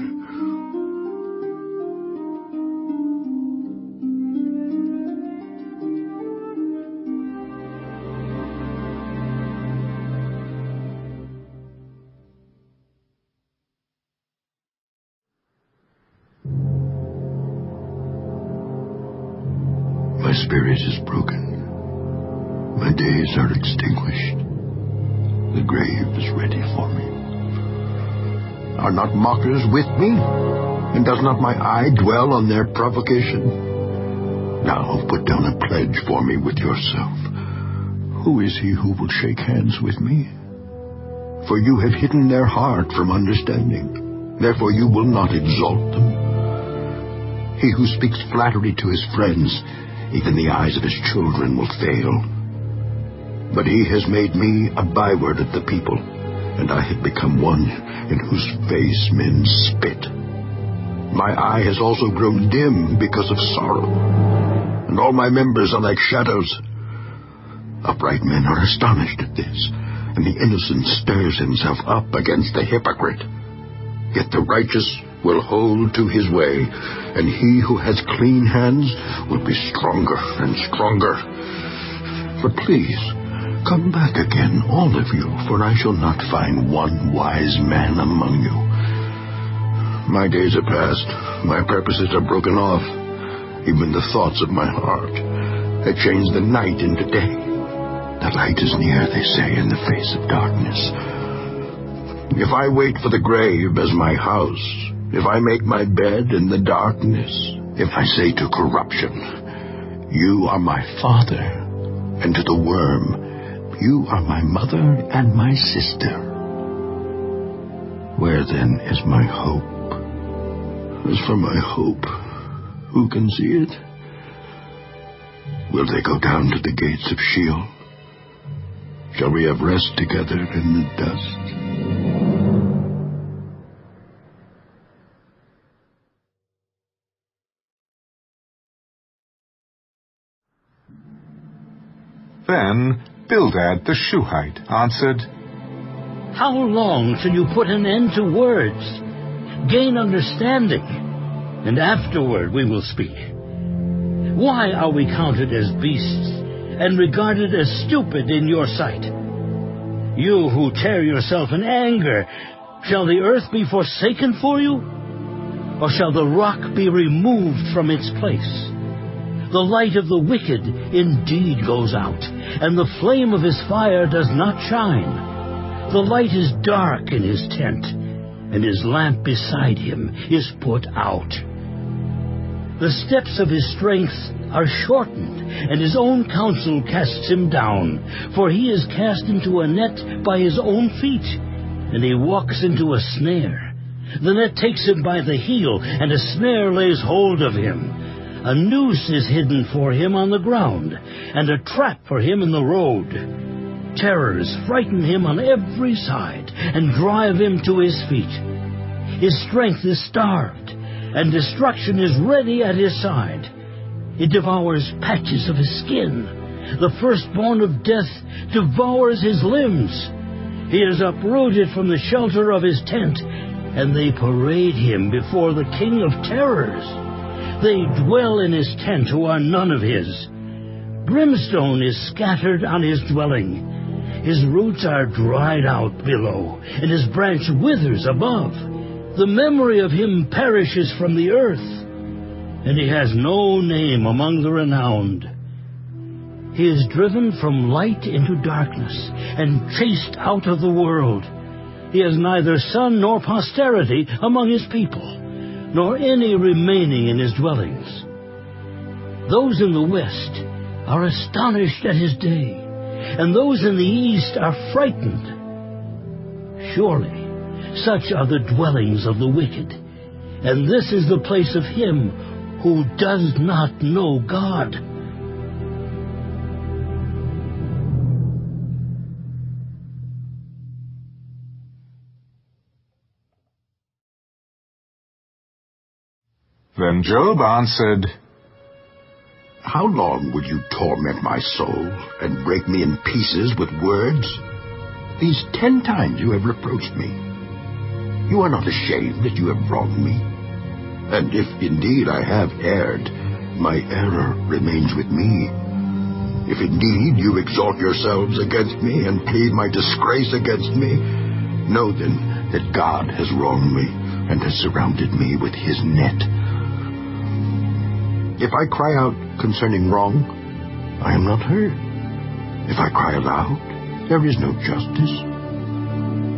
Mockers with me? And does not my eye dwell on their provocation? Now put down a pledge for me with yourself. Who is he who will shake hands with me? For you have hidden their heart from understanding. Therefore you will not exalt them. He who speaks flattery to his friends, even the eyes of his children will fail. But he has made me a byword of the people, and I have become one in whose face men spit. My eye has also grown dim because of sorrow, and all my members are like shadows. Upright men are astonished at this, and the innocent stirs himself up against the hypocrite. Yet the righteous will hold to his way, and he who has clean hands will be stronger and stronger. But please, come back again, all of you, for I shall not find one wise man among you. My days are past, my purposes are broken off, even the thoughts of my heart. I change the night into day. The light is near, they say, in the face of darkness. If I wait for the grave as my house, if I make my bed in the darkness, if I say to corruption, You are my father, and to the worm, You are my mother and my sister. Where then is my hope? As for my hope, who can see it? Will they go down to the gates of Sheol? Shall we have rest together in the dust? Then Bildad the Shuhite answered, How long shall you put an end to words? Gain understanding, and afterward we will speak. Why are we counted as beasts and regarded as stupid in your sight? You who tear yourself in anger, shall the earth be forsaken for you? or shall the rock be removed from its place? The light of the wicked indeed goes out, and the flame of his fire does not shine. The light is dark in his tent, and his lamp beside him is put out. The steps of his strength are shortened, and his own counsel casts him down. For he is cast into a net by his own feet, and he walks into a snare. The net takes him by the heel, and a snare lays hold of him. A noose is hidden for him on the ground, and a trap for him in the road. Terrors frighten him on every side, and drive him to his feet. His strength is starved, and destruction is ready at his side. It devours patches of his skin. The firstborn of death devours his limbs. He is uprooted from the shelter of his tent, and they parade him before the king of terrors. They dwell in his tent who are none of his. Brimstone is scattered on his dwelling. His roots are dried out below, and his branch withers above. The memory of him perishes from the earth and he has no name among the renowned. He is driven from light into darkness and chased out of the world. He has neither son nor posterity among his people, nor any remaining in his dwellings. Those in the west are astonished at his day, and those in the east are frightened. Surely, such are the dwellings of the wicked, and this is the place of him who does not know God. Then Job answered, How long would you torment my soul and break me in pieces with words? These ten times you have reproached me. You are not ashamed that you have wronged me. And if indeed I have erred, my error remains with me. If indeed you exalt yourselves against me and plead my disgrace against me, know then that God has wronged me and has surrounded me with his net. If I cry out concerning wrong, I am not heard. If I cry aloud, there is no justice.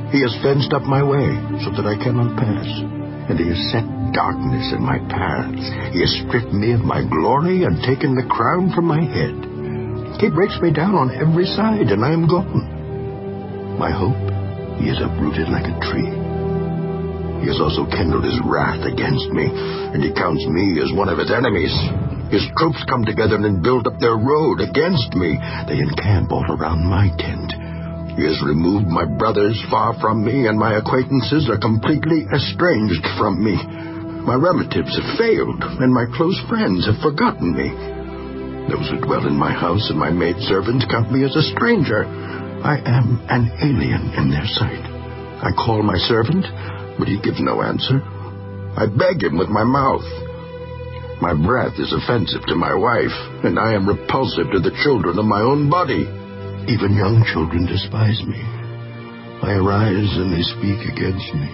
He has fenced up my way so that I cannot pass, and he has set darkness in my paths. He has stripped me of my glory and taken the crown from my head. He breaks me down on every side, and I am gone. My hope he has uprooted like a tree. He has also kindled his wrath against me, and he counts me as one of his enemies. His troops come together and build up their road against me. They encamp all around my tent. He has removed my brothers far from me, and my acquaintances are completely estranged from me. My relatives have failed, and my close friends have forgotten me. Those who dwell in my house and my maidservants count me as a stranger. I am an alien in their sight. I call my servant, but he gives no answer. I beg him with my mouth. My breath is offensive to my wife, and I am repulsive to the children of my own body. Even young children despise me. I arise and they speak against me.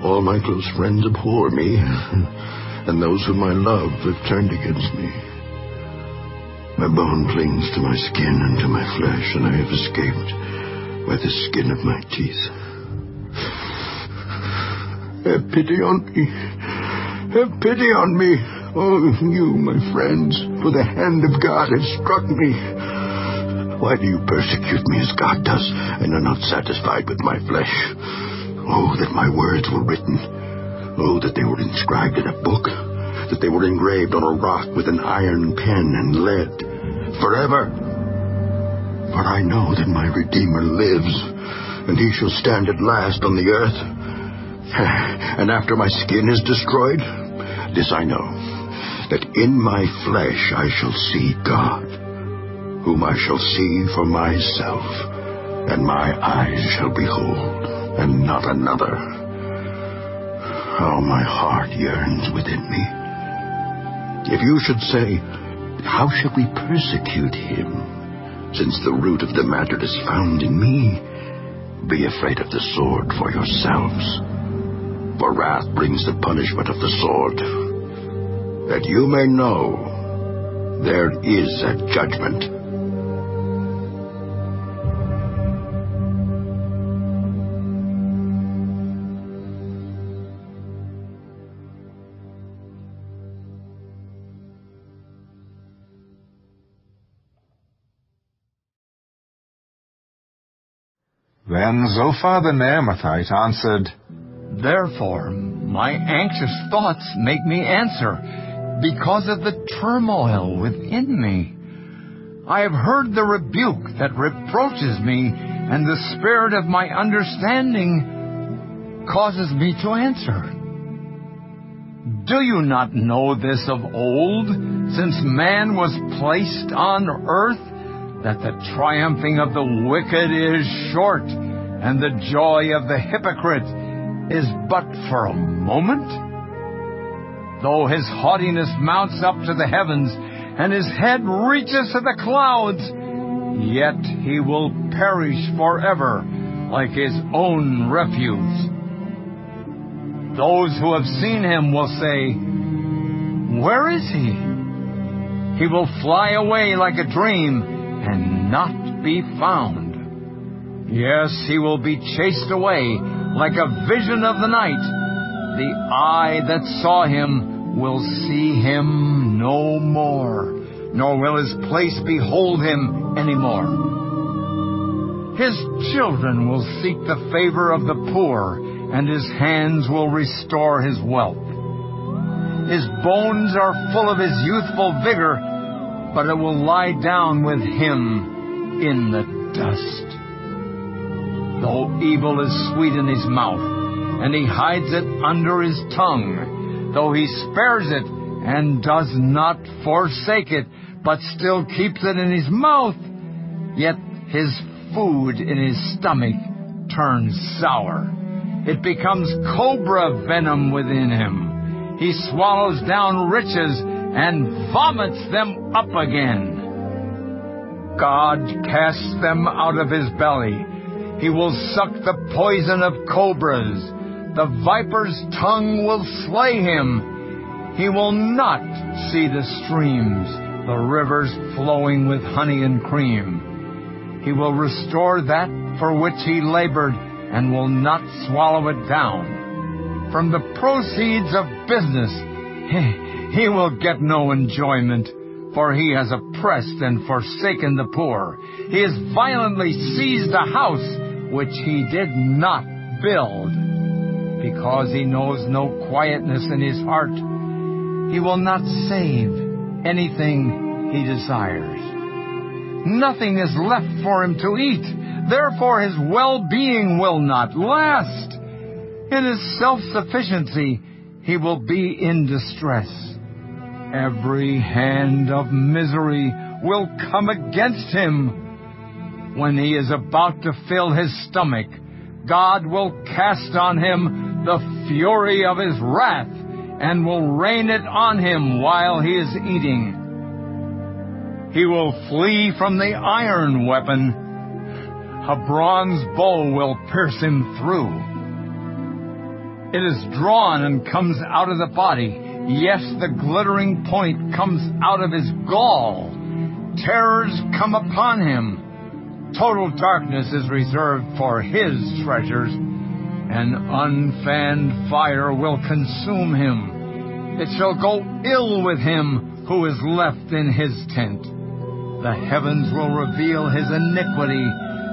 All my close friends abhor me, and those whom I love have turned against me. My bone clings to my skin and to my flesh, and I have escaped by the skin of my teeth. Have pity on me. Have pity on me. Oh, you, my friends, for the hand of God has struck me. Why do you persecute me as God does, and are not satisfied with my flesh? Oh, that my words were written. Oh, that they were inscribed in a book. That they were engraved on a rock with an iron pen and lead. Forever. For I know that my Redeemer lives, and he shall stand at last on the earth. And after my skin is destroyed, this I know, that in my flesh I shall see God, whom I shall see for myself, and my eyes shall behold and not another. How my heart yearns within me. If you should say, How shall we persecute him? Since the root of the matter is found in me, be afraid of the sword for yourselves. For wrath brings the punishment of the sword, that you may know there is a judgment. Then Zophar the Naamathite answered, Therefore, my anxious thoughts make me answer, because of the turmoil within me. I have heard the rebuke that reproaches me, and the spirit of my understanding causes me to answer. Do you not know this of old, since man was placed on earth? that the triumphing of the wicked is short, and the joy of the hypocrite is but for a moment? Though his haughtiness mounts up to the heavens, and his head reaches to the clouds, yet he will perish forever like his own refuse. Those who have seen him will say, Where is he? He will fly away like a dream and not be found. Yes, he will be chased away like a vision of the night. The eye that saw him will see him no more, nor will his place behold him any more. His children will seek the favor of the poor, and his hands will restore his wealth. His bones are full of his youthful vigor, but it will lie down with him in the dust. Though evil is sweet in his mouth, and he hides it under his tongue, though he spares it and does not forsake it, but still keeps it in his mouth, yet his food in his stomach turns sour. It becomes cobra venom within him. He swallows down riches and vomits them up again. God casts them out of his belly. He will suck the poison of cobras. The viper's tongue will slay him. He will not see the streams, the rivers flowing with honey and cream. He will restore that for which he labored and will not swallow it down. From the proceeds of business, he will get no enjoyment, for he has oppressed and forsaken the poor. He has violently seized a house which he did not build. Because he knows no quietness in his heart, he will not save anything he desires. Nothing is left for him to eat. Therefore, his well-being will not last. In his self-sufficiency, he will be in distress. Every hand of misery will come against him. When he is about to fill his stomach, God will cast on him the fury of his wrath and will rain it on him while he is eating. He will flee from the iron weapon. A bronze bow will pierce him through. It is drawn and comes out of the body Yes, the glittering point comes out of his gall. Terrors come upon him. Total darkness is reserved for his treasures. An unfanned fire will consume him. It shall go ill with him who is left in his tent. The heavens will reveal his iniquity,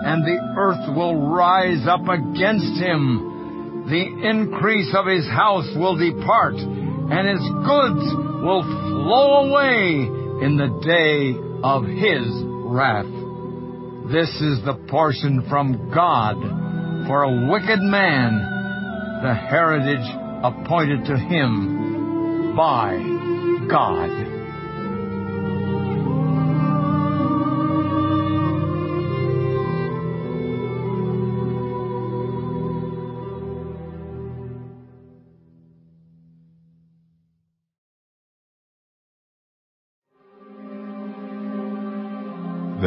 and the earth will rise up against him. The increase of his house will depart and his goods will flow away in the day of his wrath. This is the portion from God for a wicked man, the heritage appointed to him by God.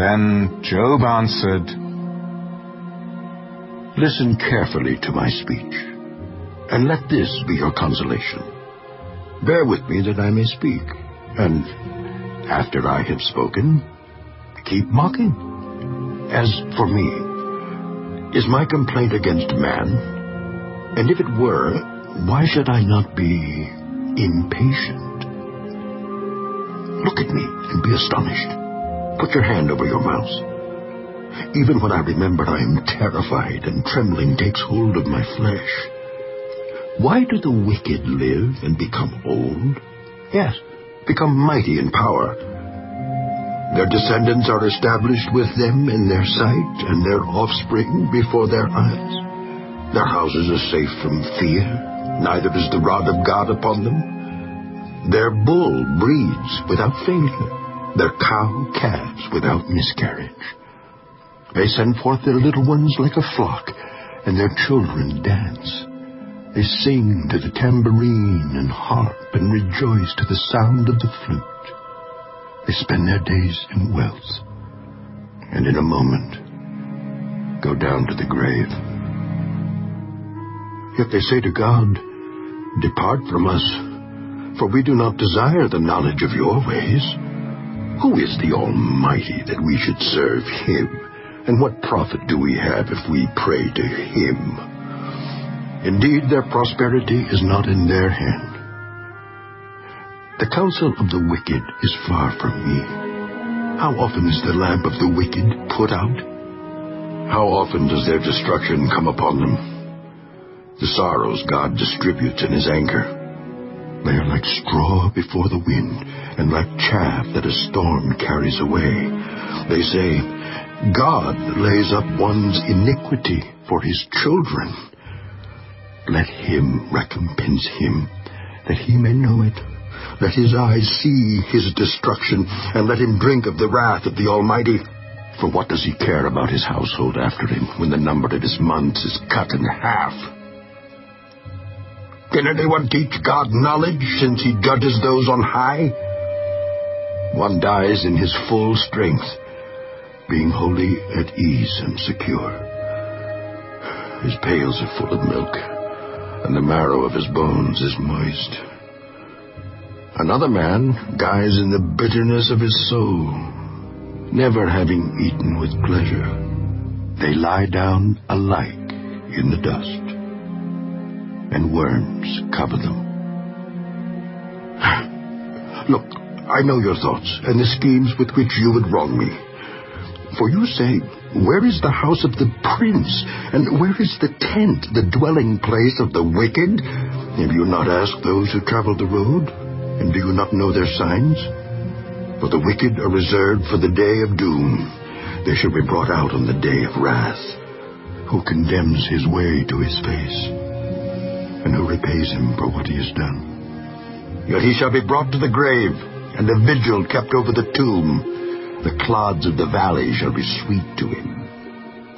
Then Job answered, Listen carefully to my speech. And let this be your consolation. Bear with me that I may speak, and after I have spoken, keep mocking. As for me, is my complaint against man? And if it were, why should I not be impatient? Look at me and be astonished. Put your hand over your mouth. Even when I remember I am terrified and trembling takes hold of my flesh. Why do the wicked live and become old? Yes, become mighty in power. Their descendants are established with them in their sight, and their offspring before their eyes. Their houses are safe from fear, neither is the rod of God upon them. Their bull breeds without failure, their cow calves without miscarriage. They send forth their little ones like a flock, and their children dance. They sing to the tambourine and harp and rejoice to the sound of the flute. They spend their days in wealth, and in a moment go down to the grave. Yet they say to God, Depart from us, for we do not desire the knowledge of your ways. Who is the Almighty that we should serve him? And what profit do we have if we pray to him? Indeed, their prosperity is not in their hand. The counsel of the wicked is far from me. How often is the lamp of the wicked put out? How often does their destruction come upon them? The sorrows God distributes in his anger. They are like straw before the wind, and like chaff that a storm carries away. They say, God lays up one's iniquity for his children. Let him recompense him, that he may know it. Let his eyes see his destruction, and let him drink of the wrath of the Almighty. For what does he care about his household after him, when the number of his months is cut in half? Can anyone teach God knowledge, since he judges those on high? One dies in his full strength, being wholly at ease and secure. His pails are full of milk and the marrow of his bones is moist. Another man dies in the bitterness of his soul, never having eaten with pleasure. They lie down alike in the dust, and worms cover them. Look, I know your thoughts and the schemes with which you would wrong me. For you say, Where is the house of the prince? And where is the tent, the dwelling place of the wicked? Have you not asked those who travel the road? And do you not know their signs? For the wicked are reserved for the day of doom. They shall be brought out on the day of wrath. Who condemns his way to his face? And who repays him for what he has done? Yet he shall be brought to the grave, and a vigil kept over the tomb the clods of the valley shall be sweet to him.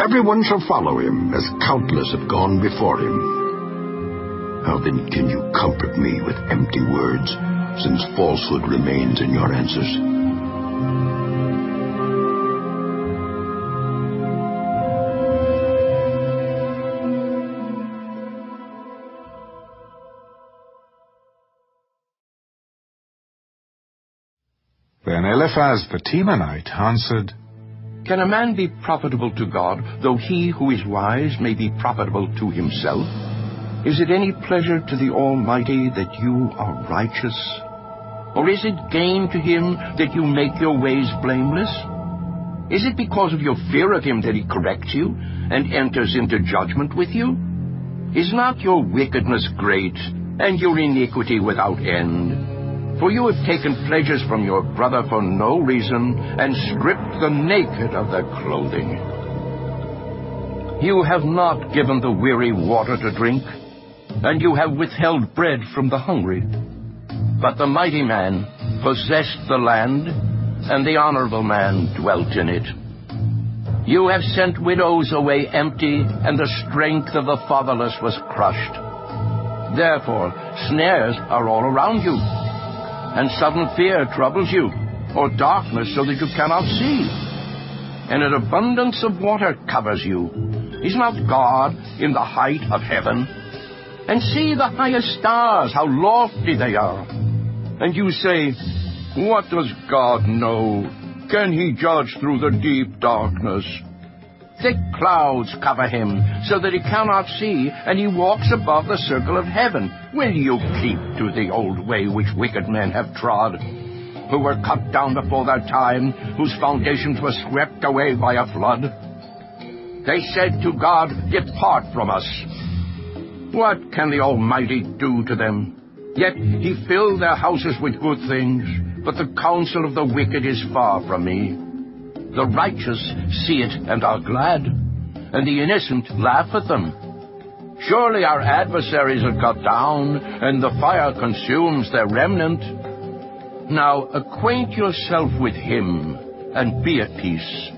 Everyone shall follow him, as countless have gone before him. How then can you comfort me with empty words, since falsehood remains in your answers? Eliphaz the Temanite answered, Can a man be profitable to God, though he who is wise may be profitable to himself? Is it any pleasure to the Almighty that you are righteous? Or is it gain to him that you make your ways blameless? Is it because of your fear of him that he corrects you and enters into judgment with you? Is not your wickedness great, and your iniquity without end? For you have taken pledges from your brother for no reason, and stripped the naked of their clothing. You have not given the weary water to drink, and you have withheld bread from the hungry. But the mighty man possessed the land, and the honorable man dwelt in it. You have sent widows away empty, and the strength of the fatherless was crushed. Therefore, snares are all around you and sudden fear troubles you, or darkness so that you cannot see. And an abundance of water covers you. Is not God in the height of heaven? And see the highest stars, how lofty they are. And you say, What does God know? Can he judge through the deep darkness? Thick clouds cover him, so that he cannot see, and he walks above the circle of heaven. Will you keep to the old way which wicked men have trod? Who were cut down before their time, whose foundations were swept away by a flood? They said to God, Depart from us. What can the Almighty do to them? Yet he filled their houses with good things, but the counsel of the wicked is far from me. The righteous see it and are glad, and the innocent laugh at them. Surely our adversaries are cut down, and the fire consumes their remnant. Now acquaint yourself with him, and be at peace.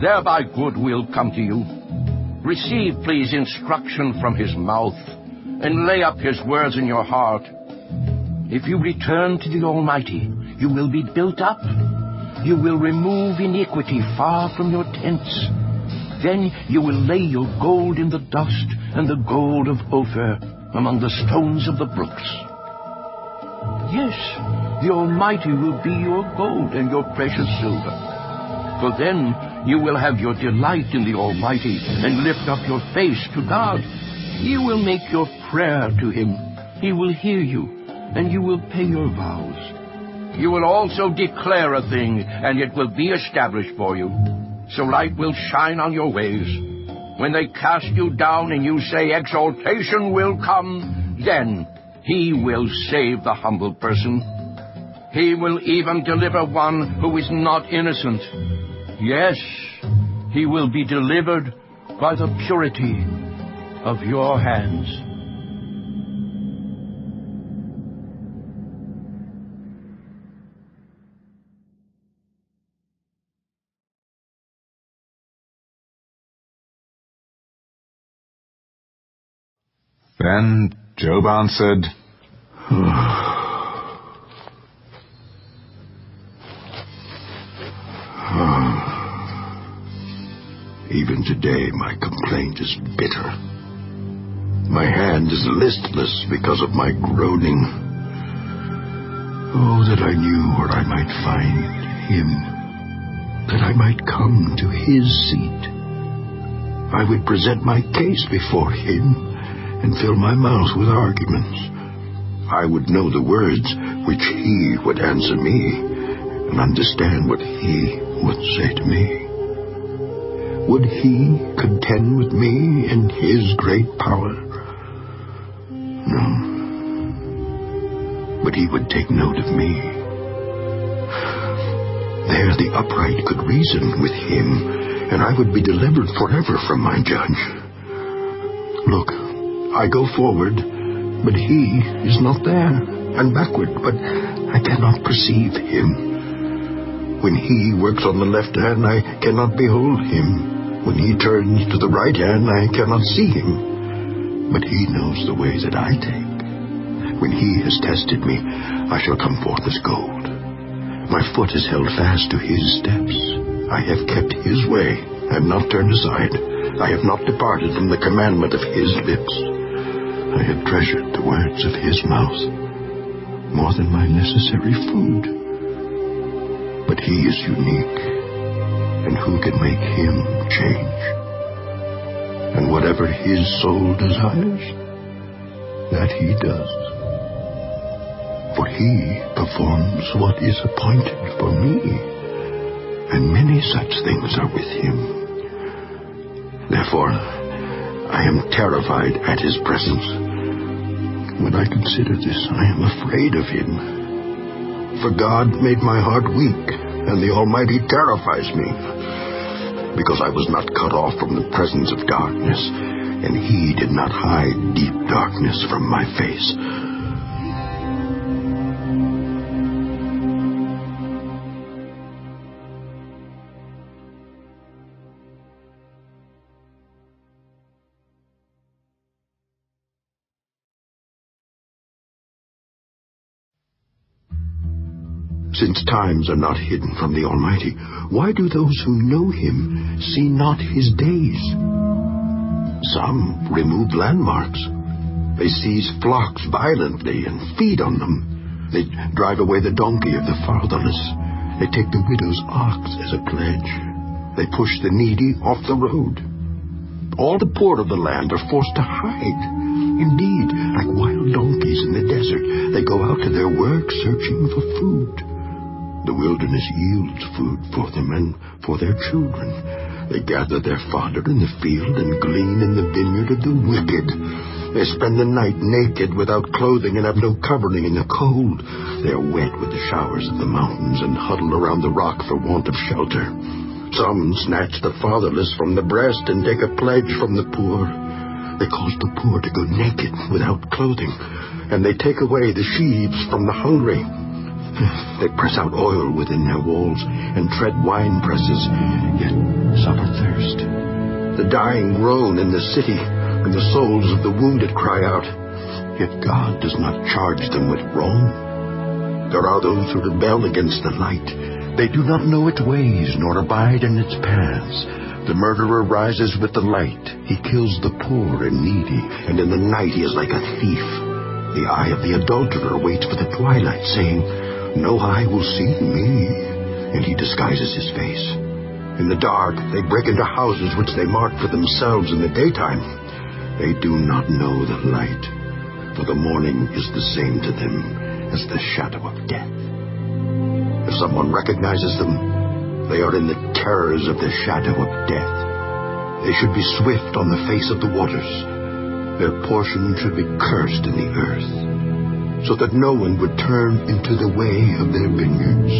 Thereby good will come to you. Receive, please, instruction from his mouth, and lay up his words in your heart. If you return to the Almighty, you will be built up you will remove iniquity far from your tents. Then you will lay your gold in the dust and the gold of Ophir among the stones of the brooks. Yes, the Almighty will be your gold and your precious silver. For then you will have your delight in the Almighty and lift up your face to God. You will make your prayer to Him. He will hear you, and you will pay your vows. You will also declare a thing, and it will be established for you. So light will shine on your ways. When they cast you down and you say exaltation will come, then he will save the humble person. He will even deliver one who is not innocent. Yes, he will be delivered by the purity of your hands. Then Job answered, Even today my complaint is bitter. My hand is listless because of my groaning. Oh, that I knew where I might find him, that I might come to his seat. I would present my case before him and fill my mouth with arguments. I would know the words which he would answer me and understand what he would say to me. Would he contend with me in his great power? No. But he would take note of me. There the upright could reason with him, and I would be delivered forever from my judge. Look, I go forward, but he is not there, and backward, but I cannot perceive him. When he works on the left hand, I cannot behold him. When he turns to the right hand, I cannot see him. But he knows the way that I take. When he has tested me, I shall come forth as gold. My foot is held fast to his steps. I have kept his way I have not turned aside. I have not departed from the commandment of his lips. I have treasured the words of his mouth more than my necessary food. But he is unique, and who can make him change? And whatever his soul desires, that he does. For he performs what is appointed for me, and many such things are with him. Therefore, I am terrified at his presence. When I consider this, I am afraid of him. For God made my heart weak, and the Almighty terrifies me. Because I was not cut off from the presence of darkness, and he did not hide deep darkness from my face. Since times are not hidden from the Almighty, why do those who know him see not his days? Some remove landmarks, They seize flocks violently and feed on them. They drive away the donkey of the fatherless. They take the widow's ox as a pledge. They push the needy off the road. All the poor of the land are forced to hide. Indeed, like wild donkeys in the desert, they go out to their work searching for food. The wilderness yields food for them and for their children. They gather their fodder in the field and glean in the vineyard of the wicked. They spend the night naked without clothing and have no covering in the cold. They are wet with the showers of the mountains and huddle around the rock for want of shelter. Some snatch the fatherless from the breast and take a pledge from the poor. They cause the poor to go naked without clothing, and they take away the sheaves from the hungry. They press out oil within their walls and tread wine presses, yet suffer thirst. The dying groan in the city, and the souls of the wounded cry out, yet God does not charge them with wrong. There are those who rebel against the light they do not know its ways, nor abide in its paths. The murderer rises with the light. He kills the poor and needy, and in the night he is like a thief. The eye of the adulterer waits for the twilight, saying, No eye will see me. And he disguises his face. In the dark, they break into houses which they mark for themselves in the daytime. They do not know the light, for the morning is the same to them as the shadow of death. If someone recognizes them, they are in the terrors of the shadow of death. They should be swift on the face of the waters. Their portion should be cursed in the earth, so that no one would turn into the way of their vineyards.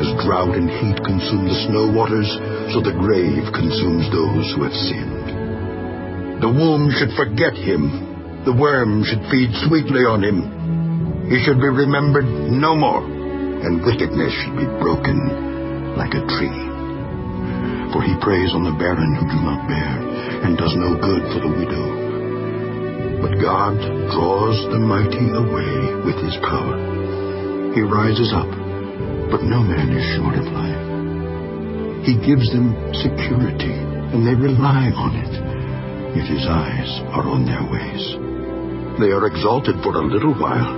As drought and heat consume the snow waters, so the grave consumes those who have sinned. The womb should forget him. The worm should feed sweetly on him. He should be remembered no more and wickedness should be broken like a tree. For he preys on the barren who do not bear, and does no good for the widow. But God draws the mighty away with his power. He rises up, but no man is short of life. He gives them security, and they rely on it. Yet his eyes are on their ways. They are exalted for a little while,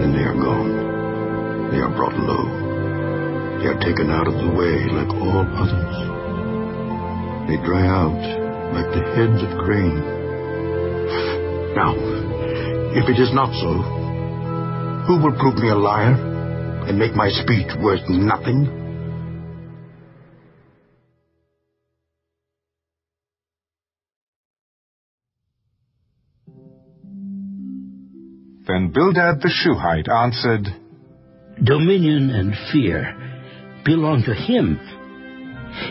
then they are gone. They are brought low. They are taken out of the way like all others. They dry out like the heads of grain. Now, if it is not so, who will prove me a liar and make my speech worth nothing? Then Bildad the Shuhite answered, dominion and fear belong to him.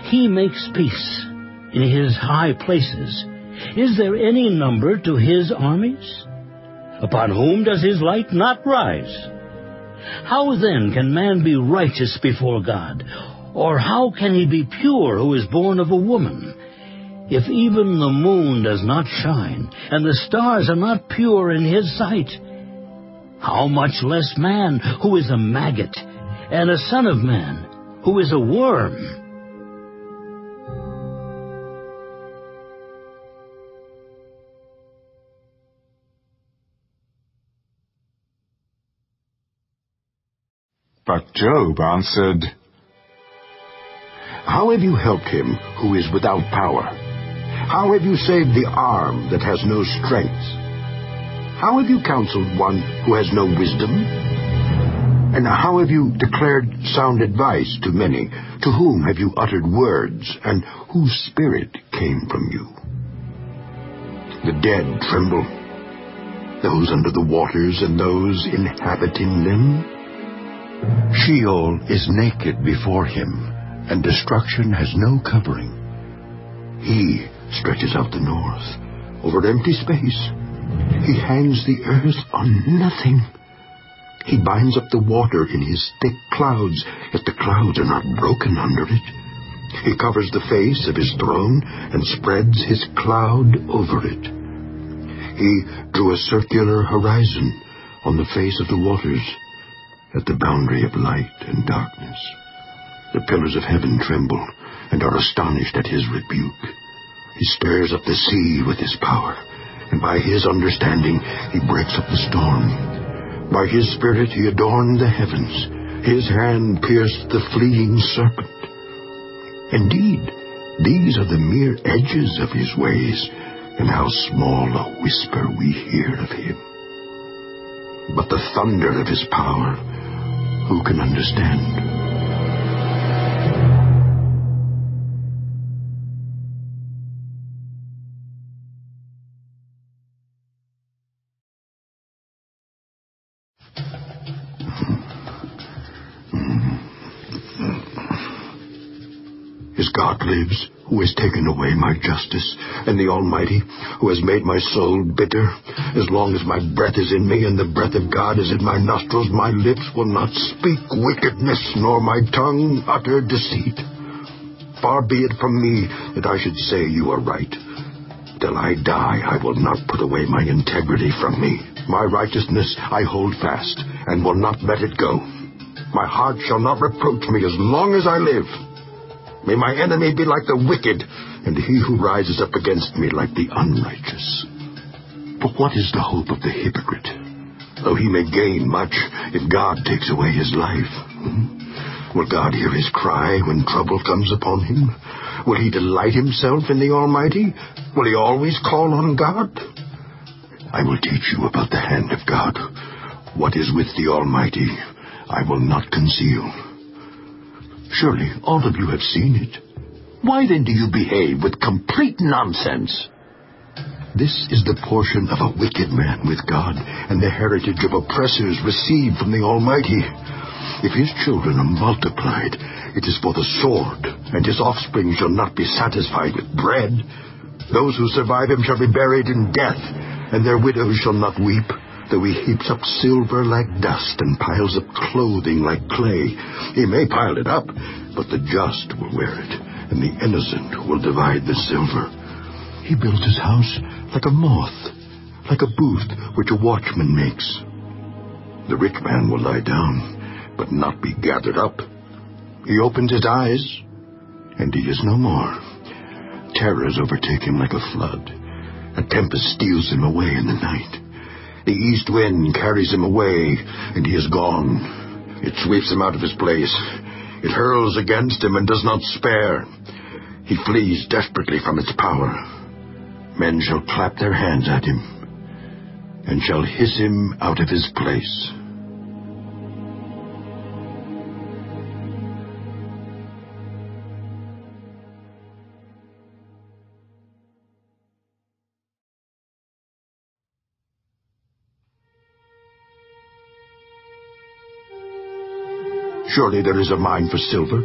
He makes peace in his high places. Is there any number to his armies? Upon whom does his light not rise? How then can man be righteous before God? Or how can he be pure who is born of a woman? If even the moon does not shine, and the stars are not pure in his sight, how much less man, who is a maggot, and a son of man, who is a worm? But Job answered, How have you helped him who is without power? How have you saved the arm that has no strength? How have you counseled one who has no wisdom? And how have you declared sound advice to many? To whom have you uttered words, and whose spirit came from you? The dead tremble, those under the waters and those inhabiting them. Sheol is naked before him, and destruction has no covering. He stretches out the north over empty space he hangs the earth on nothing. He binds up the water in his thick clouds, yet the clouds are not broken under it. He covers the face of his throne and spreads his cloud over it. He drew a circular horizon on the face of the waters at the boundary of light and darkness. The pillars of heaven tremble and are astonished at his rebuke. He stirs up the sea with his power and by his understanding he breaks up the storm. By his spirit he adorned the heavens. His hand pierced the fleeing serpent. Indeed, these are the mere edges of his ways, and how small a whisper we hear of him. But the thunder of his power, who can understand? His God lives, who has taken away my justice, and the Almighty, who has made my soul bitter. As long as my breath is in me and the breath of God is in my nostrils, my lips will not speak wickedness, nor my tongue utter deceit. Far be it from me that I should say you are right. Till I die, I will not put away my integrity from me. My righteousness I hold fast, and will not let it go. My heart shall not reproach me as long as I live. May my enemy be like the wicked, and he who rises up against me like the unrighteous. But what is the hope of the hypocrite? Though he may gain much if God takes away his life. Hmm? Will God hear his cry when trouble comes upon him? Will he delight himself in the Almighty? Will he always call on God? I will teach you about the hand of God. What is with the Almighty, I will not conceal. Surely all of you have seen it. Why then do you behave with complete nonsense? This is the portion of a wicked man with God, and the heritage of oppressors received from the Almighty. If his children are multiplied, it is for the sword, and his offspring shall not be satisfied with bread. Those who survive him shall be buried in death, and their widows shall not weep though he heaps up silver like dust and piles up clothing like clay. He may pile it up, but the just will wear it, and the innocent will divide the silver. He built his house like a moth, like a booth which a watchman makes. The rich man will lie down, but not be gathered up. He opens his eyes, and he is no more. Terrors overtake him like a flood. A tempest steals him away in the night. The east wind carries him away, and he is gone. It sweeps him out of his place. It hurls against him and does not spare. He flees desperately from its power. Men shall clap their hands at him, and shall hiss him out of his place. Surely there is a mine for silver,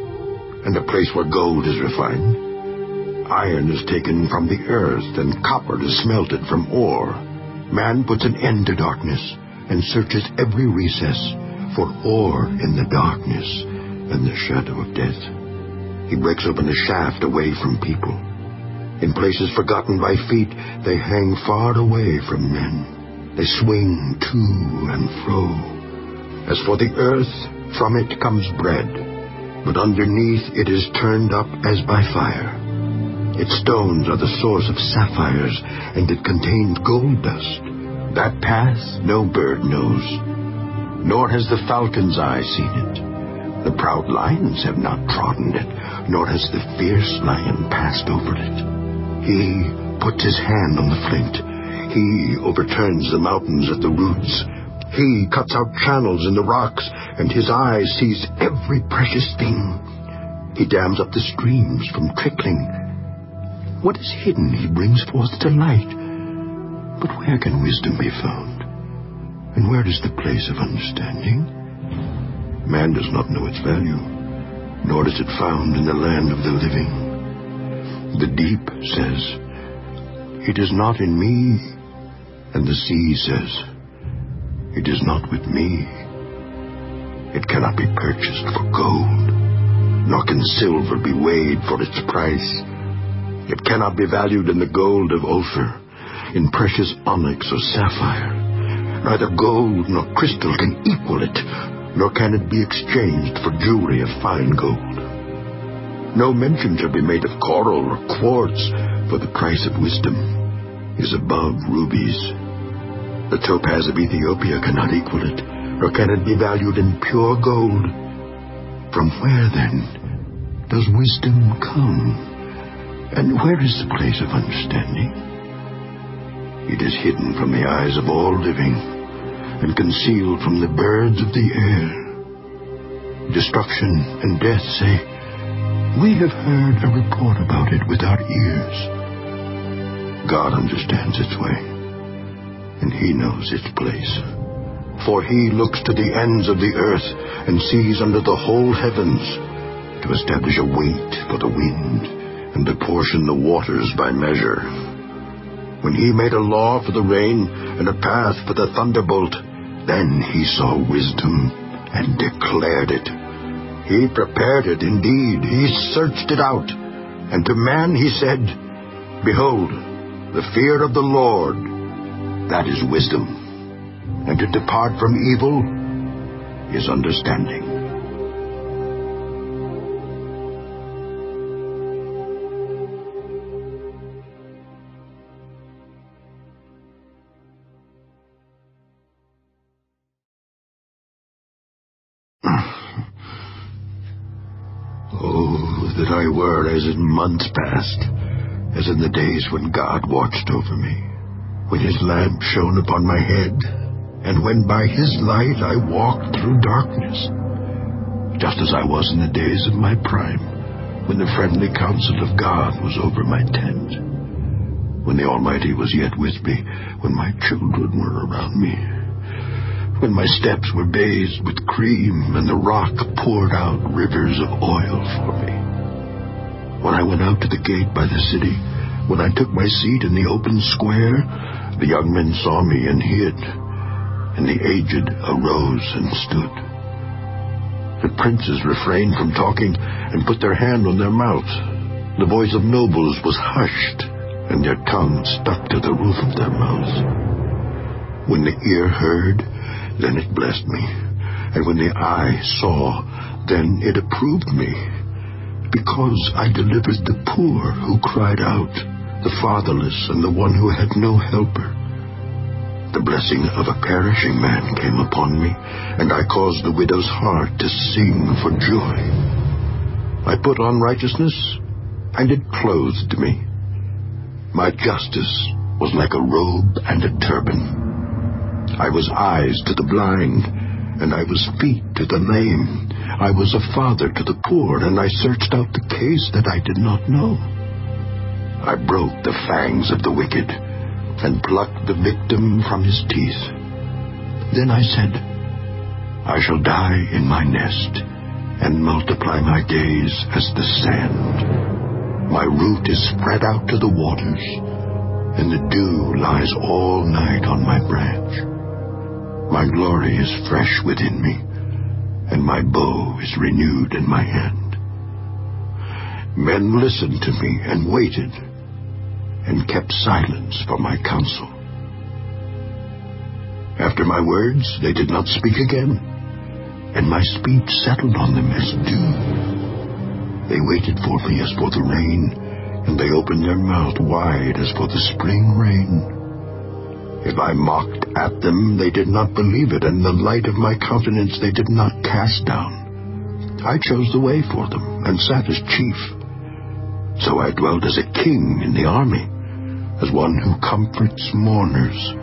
and a place where gold is refined. Iron is taken from the earth, and copper is smelted from ore. Man puts an end to darkness, and searches every recess for ore in the darkness and the shadow of death. He breaks open a shaft away from people. In places forgotten by feet, they hang far away from men. They swing to and fro. As for the earth, from it comes bread, but underneath it is turned up as by fire. Its stones are the source of sapphires, and it contains gold dust. That path no bird knows, nor has the falcon's eye seen it. The proud lions have not trodden it, nor has the fierce lion passed over it. He puts his hand on the flint. He overturns the mountains at the roots. He cuts out channels in the rocks, and his eye sees every precious thing. He dams up the streams from trickling. What is hidden he brings forth to light. But where can wisdom be found? And where is the place of understanding? Man does not know its value, nor is it found in the land of the living. The deep says, It is not in me, and the sea says, it is not with me. It cannot be purchased for gold, nor can silver be weighed for its price. It cannot be valued in the gold of Ophir, in precious onyx or sapphire. Neither gold nor crystal can equal it, nor can it be exchanged for jewelry of fine gold. No mention shall be made of coral or quartz for the price of wisdom. is above rubies. The topaz of Ethiopia cannot equal it, or can it be valued in pure gold. From where, then, does wisdom come? And where is the place of understanding? It is hidden from the eyes of all living, and concealed from the birds of the air. Destruction and death say, We have heard a report about it with our ears. God understands its way, and He knows its place. For He looks to the ends of the earth and sees under the whole heavens to establish a weight for the wind and to portion the waters by measure. When He made a law for the rain and a path for the thunderbolt, then He saw wisdom and declared it. He prepared it indeed. He searched it out. And to man he said, Behold, the fear of the Lord, that is wisdom. And to depart from evil is understanding. Oh, that I were as in months past, as in the days when God watched over me, when his lamp shone upon my head, and when by his light I walked through darkness, just as I was in the days of my prime, when the friendly counsel of God was over my tent, when the Almighty was yet with me, when my children were around me, when my steps were bathed with cream and the rock poured out rivers of oil for me. When I went out to the gate by the city, when I took my seat in the open square, the young men saw me and hid, and the aged arose and stood. The princes refrained from talking and put their hand on their mouths. The voice of nobles was hushed, and their tongues stuck to the roof of their mouths. When the ear heard, then it blessed me. And when the eye saw, then it approved me. Because I delivered the poor who cried out, the fatherless, and the one who had no helper. The blessing of a perishing man came upon me, and I caused the widow's heart to sing for joy. I put on righteousness, and it clothed me. My justice was like a robe and a turban. I was eyes to the blind, and I was feet to the lame. I was a father to the poor, and I searched out the case that I did not know. I broke the fangs of the wicked, and plucked the victim from his teeth. Then I said, I shall die in my nest, and multiply my days as the sand. My root is spread out to the waters, and the dew lies all night on my branch. My glory is fresh within me, and my bow is renewed in my hand. Men listened to me and waited, and kept silence for my counsel. After my words, they did not speak again, and my speech settled on them as dew. They waited for me as for the rain, and they opened their mouth wide as for the spring rain. If I mocked at them, they did not believe it, and the light of my countenance they did not cast down. I chose the way for them, and sat as chief. So I dwelt as a king in the army, as one who comforts mourners.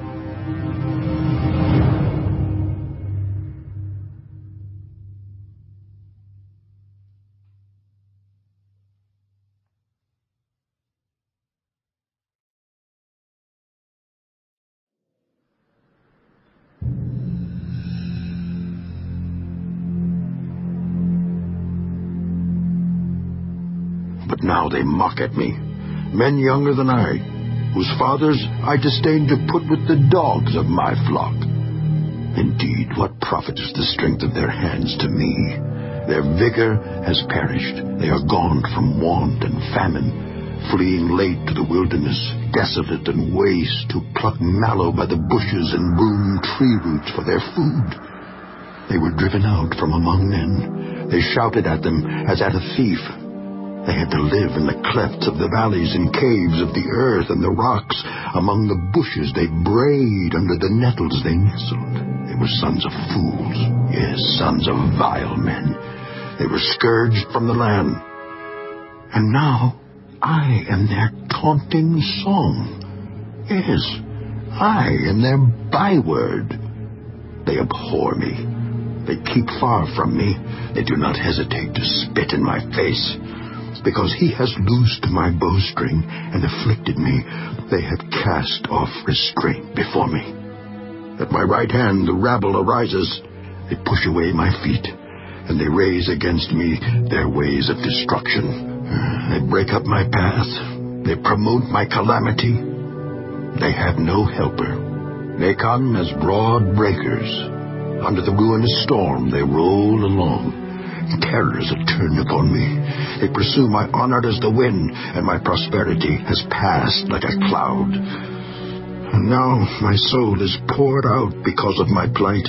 But now they mock at me, men younger than I, whose fathers I disdain to put with the dogs of my flock. Indeed, what profit is the strength of their hands to me? Their vigor has perished. They are gone from want and famine, fleeing late to the wilderness, desolate and waste, to pluck mallow by the bushes and broom tree roots for their food. They were driven out from among men. They shouted at them as at a thief. They had to live in the clefts of the valleys and caves of the earth and the rocks. Among the bushes they brayed, under the nettles they nestled. They were sons of fools, yes, sons of vile men. They were scourged from the land. And now I am their taunting song. Yes, I am their byword. They abhor me. They keep far from me. They do not hesitate to spit in my face. Because he has loosed my bowstring and afflicted me, they have cast off restraint before me. At my right hand the rabble arises. They push away my feet, and they raise against me their ways of destruction. They break up my path. They promote my calamity. They have no helper. They come as broad breakers. Under the ruinous storm they roll along. Terrors have turned upon me. They pursue my honor as the wind, and my prosperity has passed like a cloud. And now my soul is poured out because of my plight.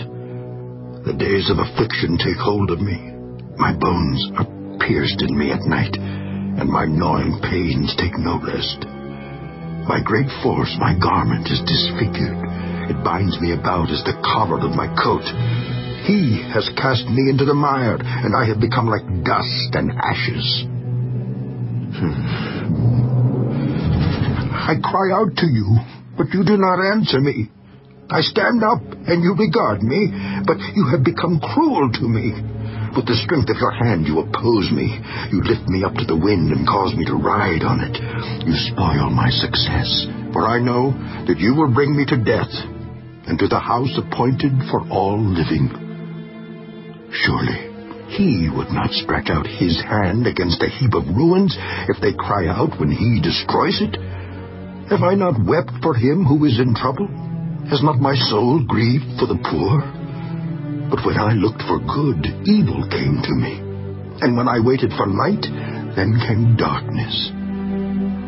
The days of affliction take hold of me. My bones are pierced in me at night, and my gnawing pains take no rest. My great force, my garment, is disfigured. It binds me about as the collar of my coat. He has cast me into the mire, and I have become like dust and ashes. Hmm. I cry out to you, but you do not answer me. I stand up, and you regard me, but you have become cruel to me. With the strength of your hand you oppose me. You lift me up to the wind and cause me to ride on it. You spoil my success, for I know that you will bring me to death and to the house appointed for all living. Surely he would not stretch out his hand against a heap of ruins if they cry out when he destroys it. Have I not wept for him who is in trouble? Has not my soul grieved for the poor? But when I looked for good, evil came to me. And when I waited for light, then came darkness.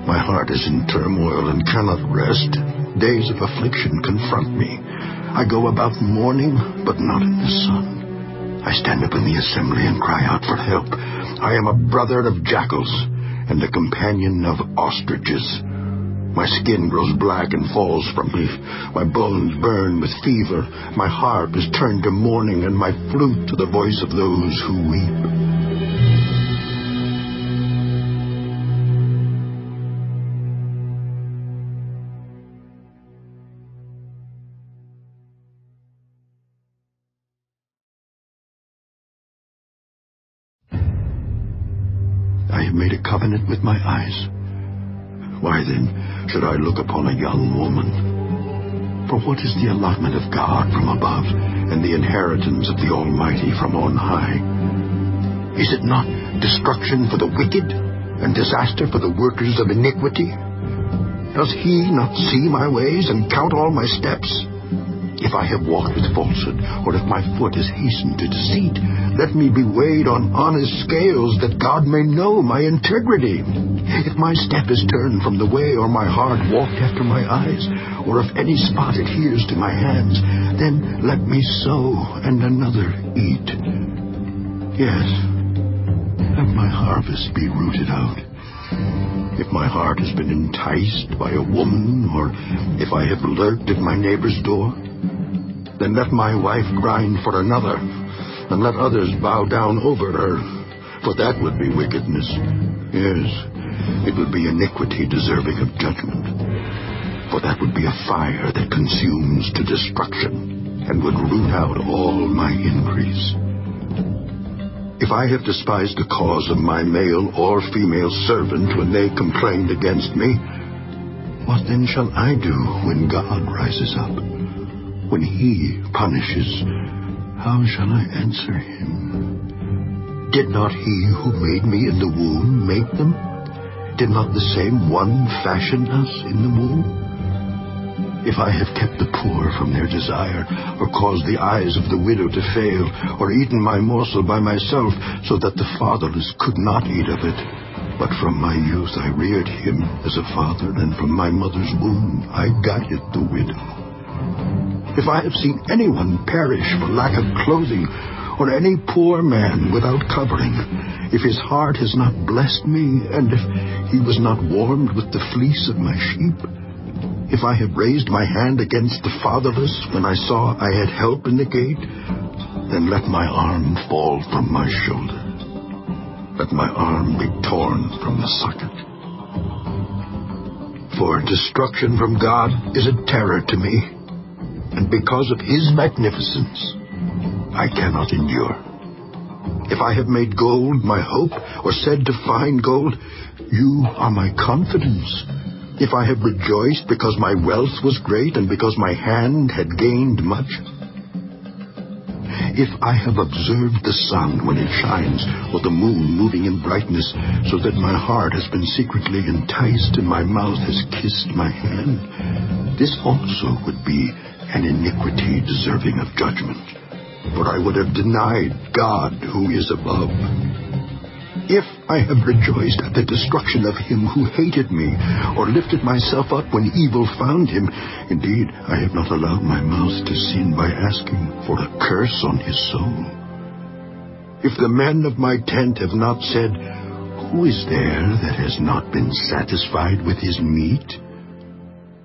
My heart is in turmoil and cannot rest. Days of affliction confront me. I go about mourning, but not in the sun. I stand up in the assembly and cry out for help. I am a brother of jackals and a companion of ostriches. My skin grows black and falls from me. My bones burn with fever. My harp is turned to mourning, and my flute to the voice of those who weep. Covenant with my eyes. Why then should I look upon a young woman? For what is the allotment of God from above, and the inheritance of the Almighty from on high? Is it not destruction for the wicked, and disaster for the workers of iniquity? Does he not see my ways and count all my steps? If I have walked with falsehood, or if my foot has hastened to deceit, let me be weighed on honest scales, that God may know my integrity. If my step is turned from the way, or my heart walked after my eyes, or if any spot adheres to my hands, then let me sow and another eat. Yes, let my harvest be rooted out. If my heart has been enticed by a woman, or if I have lurked at my neighbor's door, then let my wife grind for another, and let others bow down over her, for that would be wickedness. Yes, it would be iniquity deserving of judgment, for that would be a fire that consumes to destruction, and would root out all my increase. If I have despised the cause of my male or female servant when they complained against me, what then shall I do when God rises up? When he punishes, how shall I answer him? Did not he who made me in the womb make them? Did not the same one fashion us in the womb? If I have kept the poor from their desire, or caused the eyes of the widow to fail, or eaten my morsel by myself, so that the fatherless could not eat of it, but from my youth I reared him as a father, and from my mother's womb I guided the widow. If I have seen anyone perish for lack of clothing, or any poor man without covering, if his heart has not blessed me, and if he was not warmed with the fleece of my sheep, if I have raised my hand against the fatherless when I saw I had help in the gate, then let my arm fall from my shoulder. Let my arm be torn from the socket. For destruction from God is a terror to me, and because of his magnificence, I cannot endure. If I have made gold my hope, or said to find gold, you are my confidence. If I have rejoiced because my wealth was great and because my hand had gained much, if I have observed the sun when it shines, or the moon moving in brightness, so that my heart has been secretly enticed and my mouth has kissed my hand, this also would be an iniquity deserving of judgment. For I would have denied God who is above. If I have rejoiced at the destruction of him who hated me, or lifted myself up when evil found him, indeed I have not allowed my mouth to sin by asking for a curse on his soul. If the men of my tent have not said, Who is there that has not been satisfied with his meat?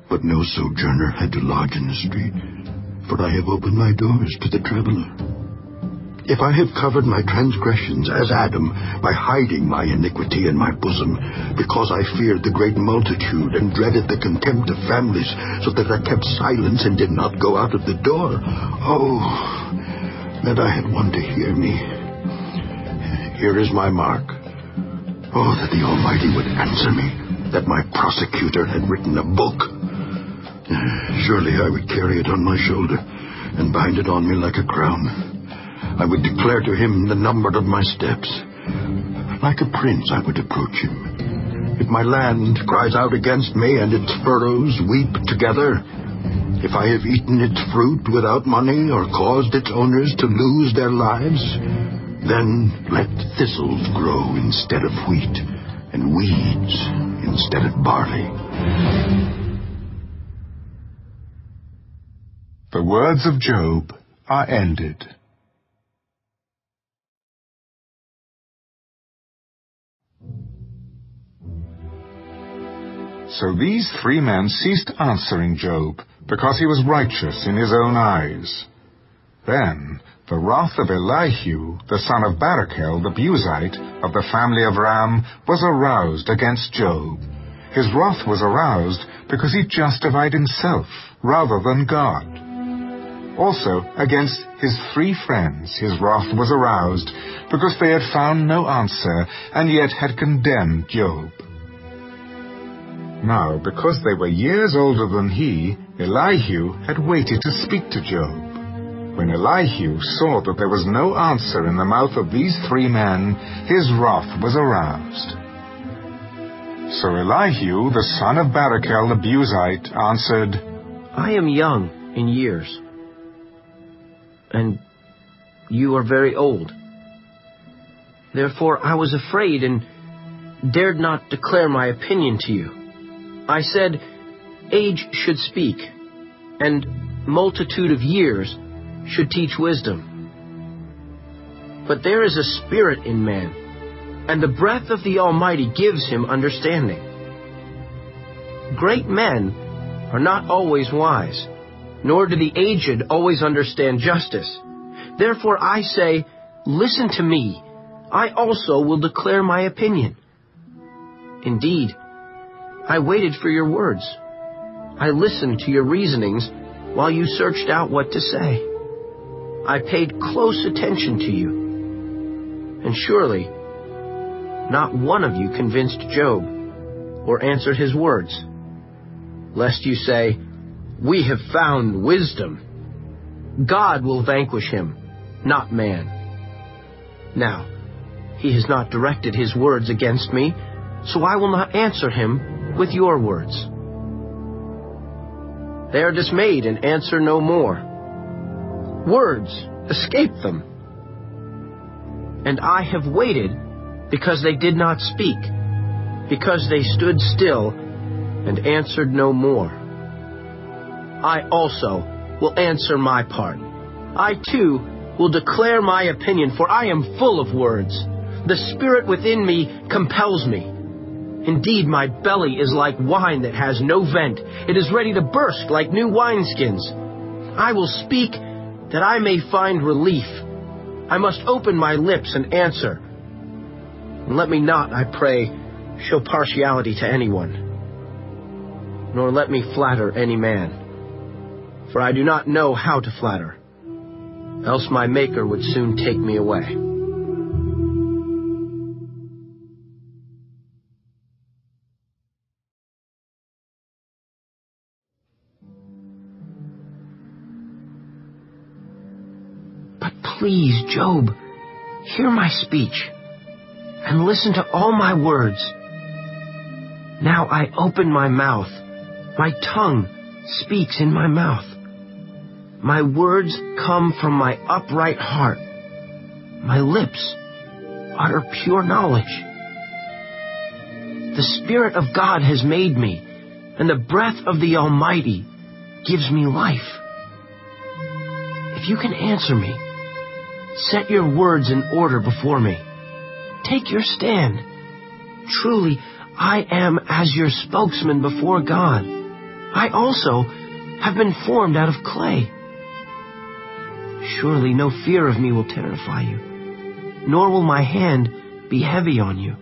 But no sojourner had to lodge in the street, for I have opened my doors to the traveler. If I have covered my transgressions as Adam by hiding my iniquity in my bosom, because I feared the great multitude and dreaded the contempt of families, so that I kept silence and did not go out of the door, oh, that I had one to hear me. Here is my mark. Oh, that the Almighty would answer me, that my prosecutor had written a book. Surely I would carry it on my shoulder and bind it on me like a crown. I would declare to him the number of my steps. Like a prince, I would approach him. If my land cries out against me and its furrows weep together, if I have eaten its fruit without money or caused its owners to lose their lives, then let thistles grow instead of wheat and weeds instead of barley. The words of Job are ended. So these three men ceased answering Job, because he was righteous in his own eyes. Then the wrath of Elihu, the son of Barachel the Buzite, of the family of Ram, was aroused against Job. His wrath was aroused because he justified himself rather than God. Also, against his three friends his wrath was aroused because they had found no answer and yet had condemned Job. Now, because they were years older than he, Elihu had waited to speak to Job. When Elihu saw that there was no answer in the mouth of these three men, his wrath was aroused. So Elihu, the son of Barachel the Buzite, answered, I am young in years, and you are very old. Therefore I was afraid and dared not declare my opinion to you. I said, Age should speak, and multitude of years should teach wisdom. But there is a spirit in man, and the breath of the Almighty gives him understanding. Great men are not always wise, nor do the aged always understand justice. Therefore I say, Listen to me, I also will declare my opinion. Indeed, I waited for your words. I listened to your reasonings while you searched out what to say. I paid close attention to you. And surely, not one of you convinced Job or answered his words, lest you say, We have found wisdom. God will vanquish him, not man. Now, he has not directed his words against me, so I will not answer him with your words. They are dismayed and answer no more. Words escape them. And I have waited because they did not speak, because they stood still and answered no more. I also will answer my part. I too will declare my opinion, for I am full of words. The spirit within me compels me. Indeed, my belly is like wine that has no vent. It is ready to burst like new wineskins. I will speak that I may find relief. I must open my lips and answer. And let me not, I pray, show partiality to anyone, nor let me flatter any man. For I do not know how to flatter, else my Maker would soon take me away. But please, Job, hear my speech and listen to all my words. Now I open my mouth. My tongue speaks in my mouth. My words come from my upright heart. My lips utter pure knowledge. The Spirit of God has made me, and the breath of the Almighty gives me life. If you can answer me, set your words in order before me. Take your stand. Truly, I am as your spokesman before God. I also have been formed out of clay. Surely no fear of me will terrify you, nor will my hand be heavy on you.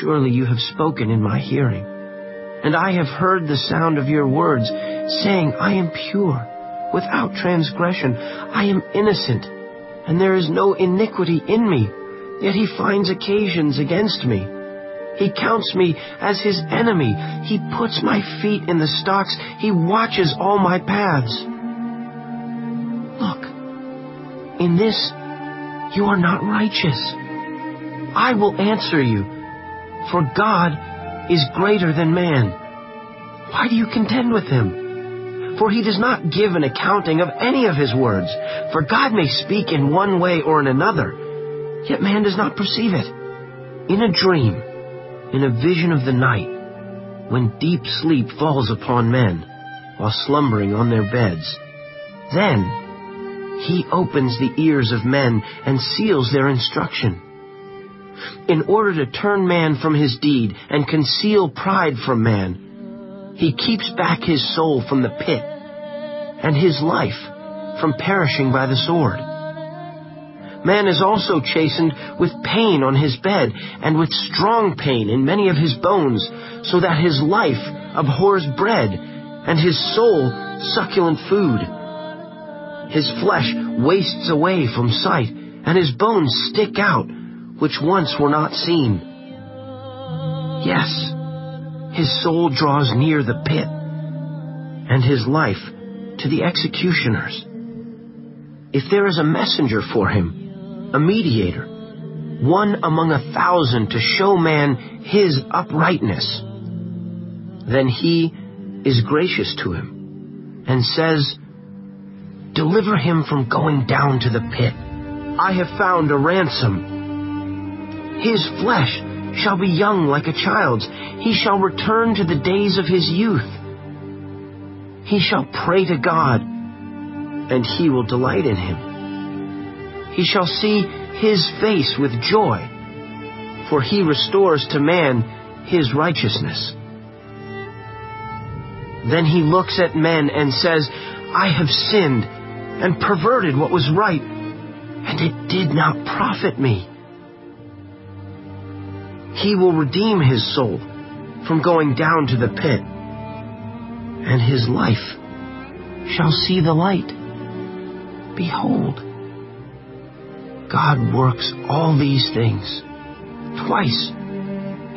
Surely you have spoken in my hearing, and I have heard the sound of your words, saying, I am pure, without transgression, I am innocent, and there is no iniquity in me, yet he finds occasions against me. He counts me as his enemy. He puts my feet in the stocks. He watches all my paths. In this you are not righteous. I will answer you, for God is greater than man. Why do you contend with him? For he does not give an accounting of any of his words. For God may speak in one way or in another, yet man does not perceive it. In a dream, in a vision of the night, when deep sleep falls upon men while slumbering on their beds, then he opens the ears of men and seals their instruction. In order to turn man from his deed and conceal pride from man, he keeps back his soul from the pit and his life from perishing by the sword. Man is also chastened with pain on his bed and with strong pain in many of his bones, so that his life abhors bread and his soul succulent food. His flesh wastes away from sight, and his bones stick out, which once were not seen. Yes, his soul draws near the pit, and his life to the executioners. If there is a messenger for him, a mediator, one among a thousand to show man his uprightness, then he is gracious to him and says, Deliver him from going down to the pit. I have found a ransom. His flesh shall be young like a child's. He shall return to the days of his youth. He shall pray to God, and he will delight in him. He shall see his face with joy, for he restores to man his righteousness. Then he looks at men and says, I have sinned and perverted what was right, and it did not profit me. He will redeem his soul from going down to the pit, and his life shall see the light. Behold, God works all these things twice,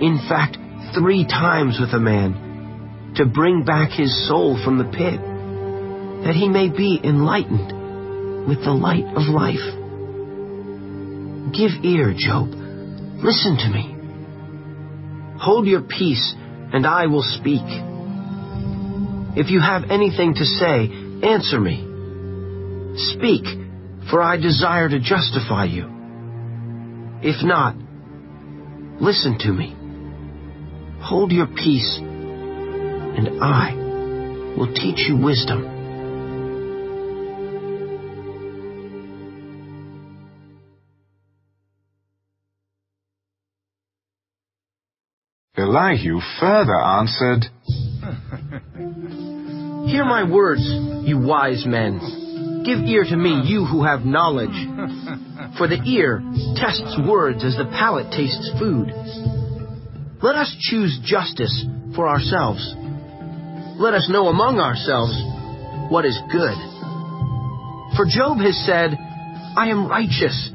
in fact, three times with a man, to bring back his soul from the pit that he may be enlightened with the light of life. Give ear, Job. Listen to me. Hold your peace, and I will speak. If you have anything to say, answer me. Speak, for I desire to justify you. If not, listen to me. Hold your peace, and I will teach you wisdom. Elihu further answered, Hear my words, you wise men. Give ear to me, you who have knowledge. For the ear tests words as the palate tastes food. Let us choose justice for ourselves. Let us know among ourselves what is good. For Job has said, I am righteous,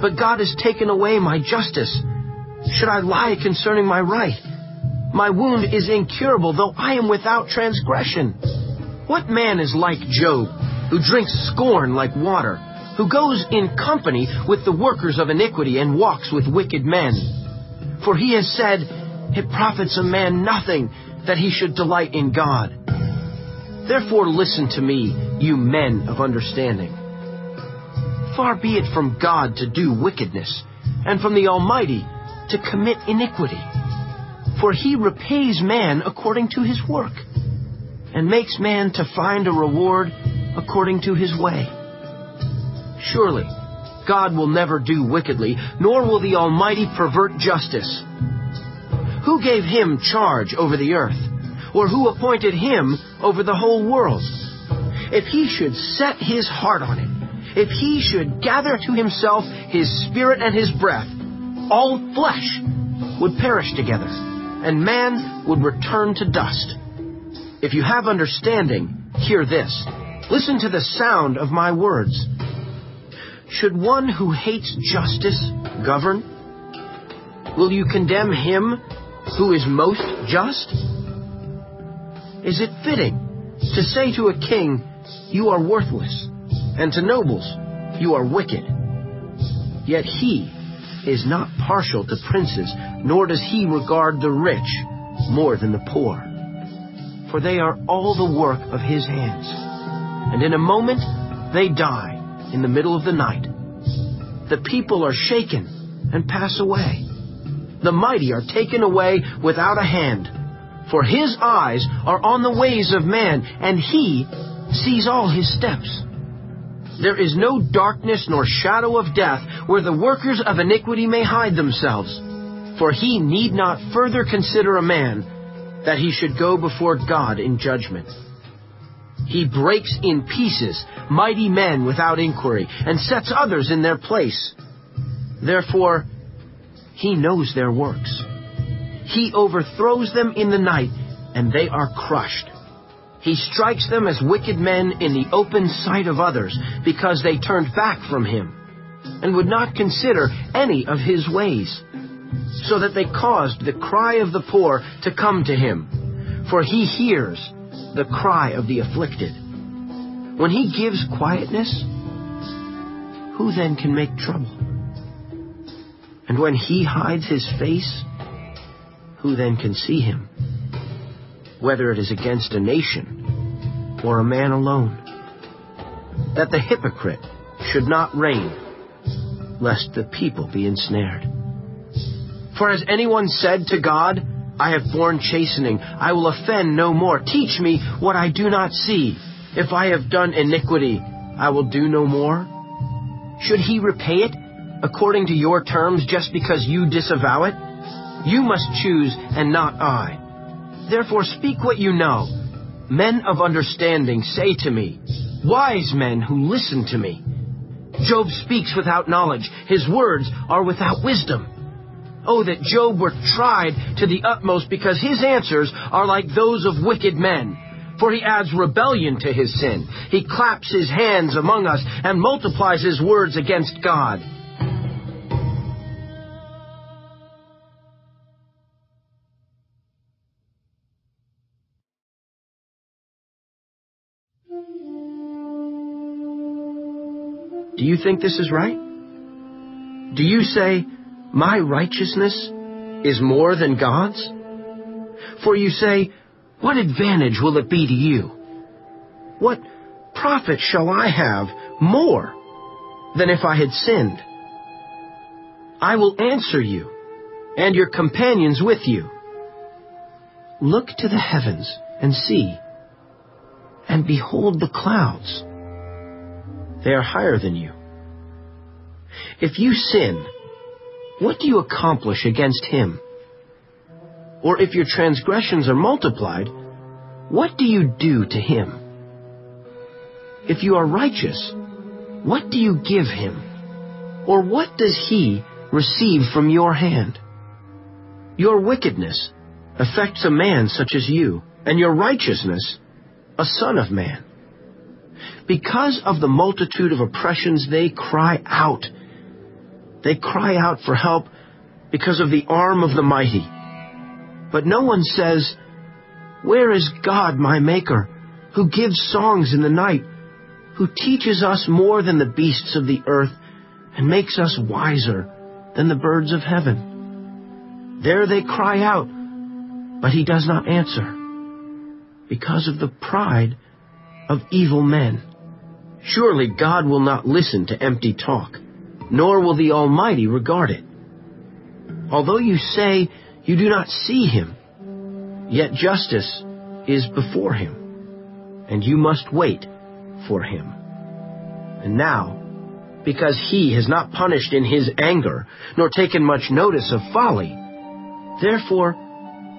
but God has taken away my justice. Should I lie concerning my right? My wound is incurable, though I am without transgression. What man is like Job, who drinks scorn like water, who goes in company with the workers of iniquity and walks with wicked men? For he has said, It profits a man nothing that he should delight in God. Therefore listen to me, you men of understanding. Far be it from God to do wickedness, and from the Almighty to commit iniquity. For he repays man according to his work, and makes man to find a reward according to his way. Surely, God will never do wickedly, nor will the Almighty pervert justice. Who gave him charge over the earth? Or who appointed him over the whole world? If he should set his heart on it, if he should gather to himself his spirit and his breath, all flesh would perish together, and man would return to dust. If you have understanding, hear this. Listen to the sound of my words. Should one who hates justice govern? Will you condemn him who is most just? Is it fitting to say to a king, You are worthless, and to nobles, You are wicked? Yet he is not partial to princes, nor does he regard the rich more than the poor. For they are all the work of his hands. And in a moment they die in the middle of the night. The people are shaken and pass away. The mighty are taken away without a hand. For his eyes are on the ways of man, and he sees all his steps. There is no darkness nor shadow of death where the workers of iniquity may hide themselves. For he need not further consider a man that he should go before God in judgment. He breaks in pieces mighty men without inquiry and sets others in their place. Therefore, he knows their works. He overthrows them in the night, and they are crushed. He strikes them as wicked men in the open sight of others, because they turned back from him, and would not consider any of his ways, so that they caused the cry of the poor to come to him, for he hears the cry of the afflicted. When he gives quietness, who then can make trouble? And when he hides his face, who then can see him? Whether it is against a nation or a man alone. That the hypocrite should not reign, lest the people be ensnared. For has anyone said to God, I have borne chastening, I will offend no more. Teach me what I do not see. If I have done iniquity, I will do no more. Should he repay it according to your terms just because you disavow it? You must choose and not I. Therefore speak what you know. Men of understanding say to me, wise men who listen to me. Job speaks without knowledge. His words are without wisdom. Oh, that Job were tried to the utmost because his answers are like those of wicked men. For he adds rebellion to his sin. He claps his hands among us and multiplies his words against God. You think this is right? Do you say, My righteousness is more than God's? For you say, What advantage will it be to you? What profit shall I have more than if I had sinned? I will answer you, and your companions with you. Look to the heavens and see, and behold the clouds. They are higher than you. If you sin, what do you accomplish against him? Or if your transgressions are multiplied, what do you do to him? If you are righteous, what do you give him? Or what does he receive from your hand? Your wickedness affects a man such as you, and your righteousness a son of man. Because of the multitude of oppressions, they cry out. They cry out for help because of the arm of the mighty. But no one says, Where is God, my Maker, who gives songs in the night, who teaches us more than the beasts of the earth, and makes us wiser than the birds of heaven? There they cry out, but he does not answer, because of the pride of evil men. Surely God will not listen to empty talk, nor will the Almighty regard it. Although you say you do not see him, yet justice is before him, and you must wait for him. And now, because he has not punished in his anger, nor taken much notice of folly, therefore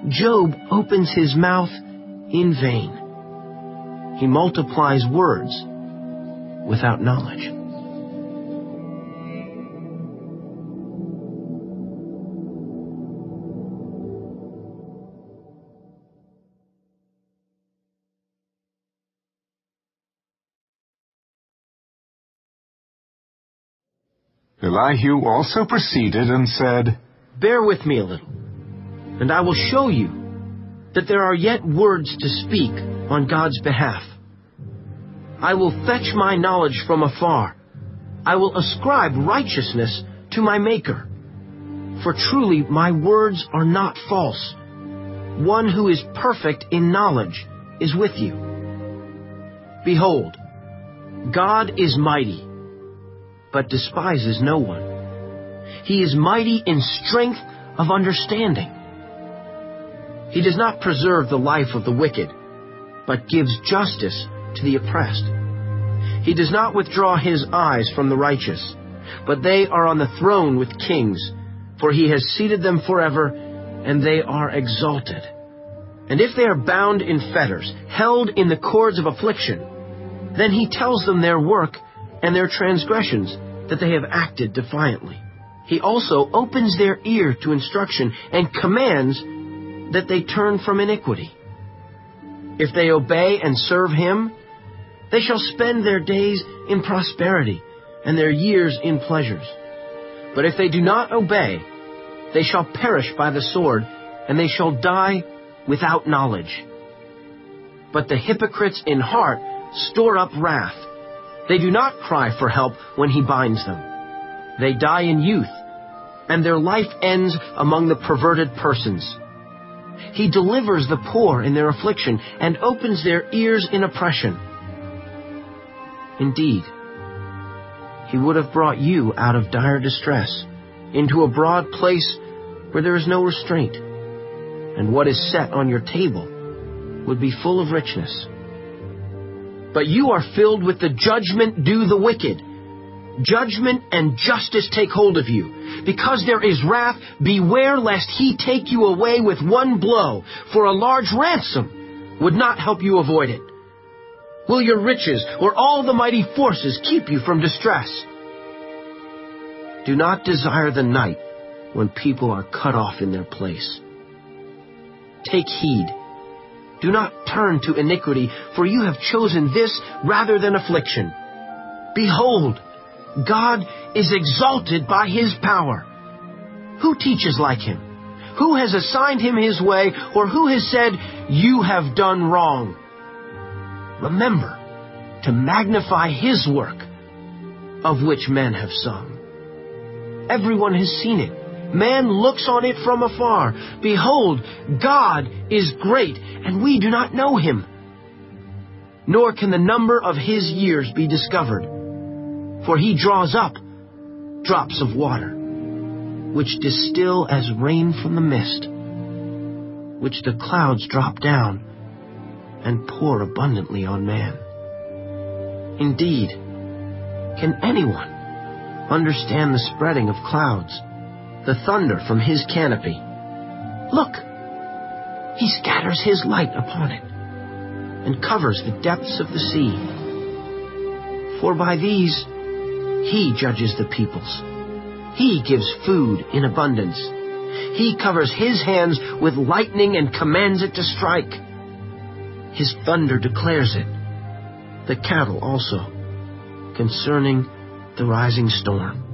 Job opens his mouth in vain. He multiplies words without knowledge. Elihu also proceeded and said, Bear with me a little, and I will show you that there are yet words to speak on God's behalf. I will fetch my knowledge from afar. I will ascribe righteousness to my Maker. For truly my words are not false. One who is perfect in knowledge is with you. Behold, God is mighty but despises no one. He is mighty in strength of understanding. He does not preserve the life of the wicked, but gives justice to the oppressed. He does not withdraw his eyes from the righteous, but they are on the throne with kings, for he has seated them forever, and they are exalted. And if they are bound in fetters, held in the cords of affliction, then he tells them their work and their transgressions, that they have acted defiantly. He also opens their ear to instruction and commands that they turn from iniquity. If they obey and serve him, they shall spend their days in prosperity and their years in pleasures. But if they do not obey, they shall perish by the sword, and they shall die without knowledge. But the hypocrites in heart store up wrath they do not cry for help when he binds them. They die in youth, and their life ends among the perverted persons. He delivers the poor in their affliction and opens their ears in oppression. Indeed, he would have brought you out of dire distress into a broad place where there is no restraint, and what is set on your table would be full of richness but you are filled with the judgment due the wicked. Judgment and justice take hold of you. Because there is wrath, beware lest he take you away with one blow, for a large ransom would not help you avoid it. Will your riches or all the mighty forces keep you from distress? Do not desire the night when people are cut off in their place. Take heed do not turn to iniquity, for you have chosen this rather than affliction. Behold, God is exalted by his power. Who teaches like him? Who has assigned him his way, or who has said, You have done wrong? Remember to magnify his work, of which men have sung. Everyone has seen it Man looks on it from afar. Behold, God is great, and we do not know him. Nor can the number of his years be discovered. For he draws up drops of water, which distill as rain from the mist, which the clouds drop down and pour abundantly on man. Indeed, can anyone understand the spreading of clouds? the thunder from his canopy. Look, He scatters his light upon it and covers the depths of the sea. For by these he judges the peoples. He gives food in abundance. He covers his hands with lightning and commands it to strike. His thunder declares it. The cattle also, concerning the rising storm.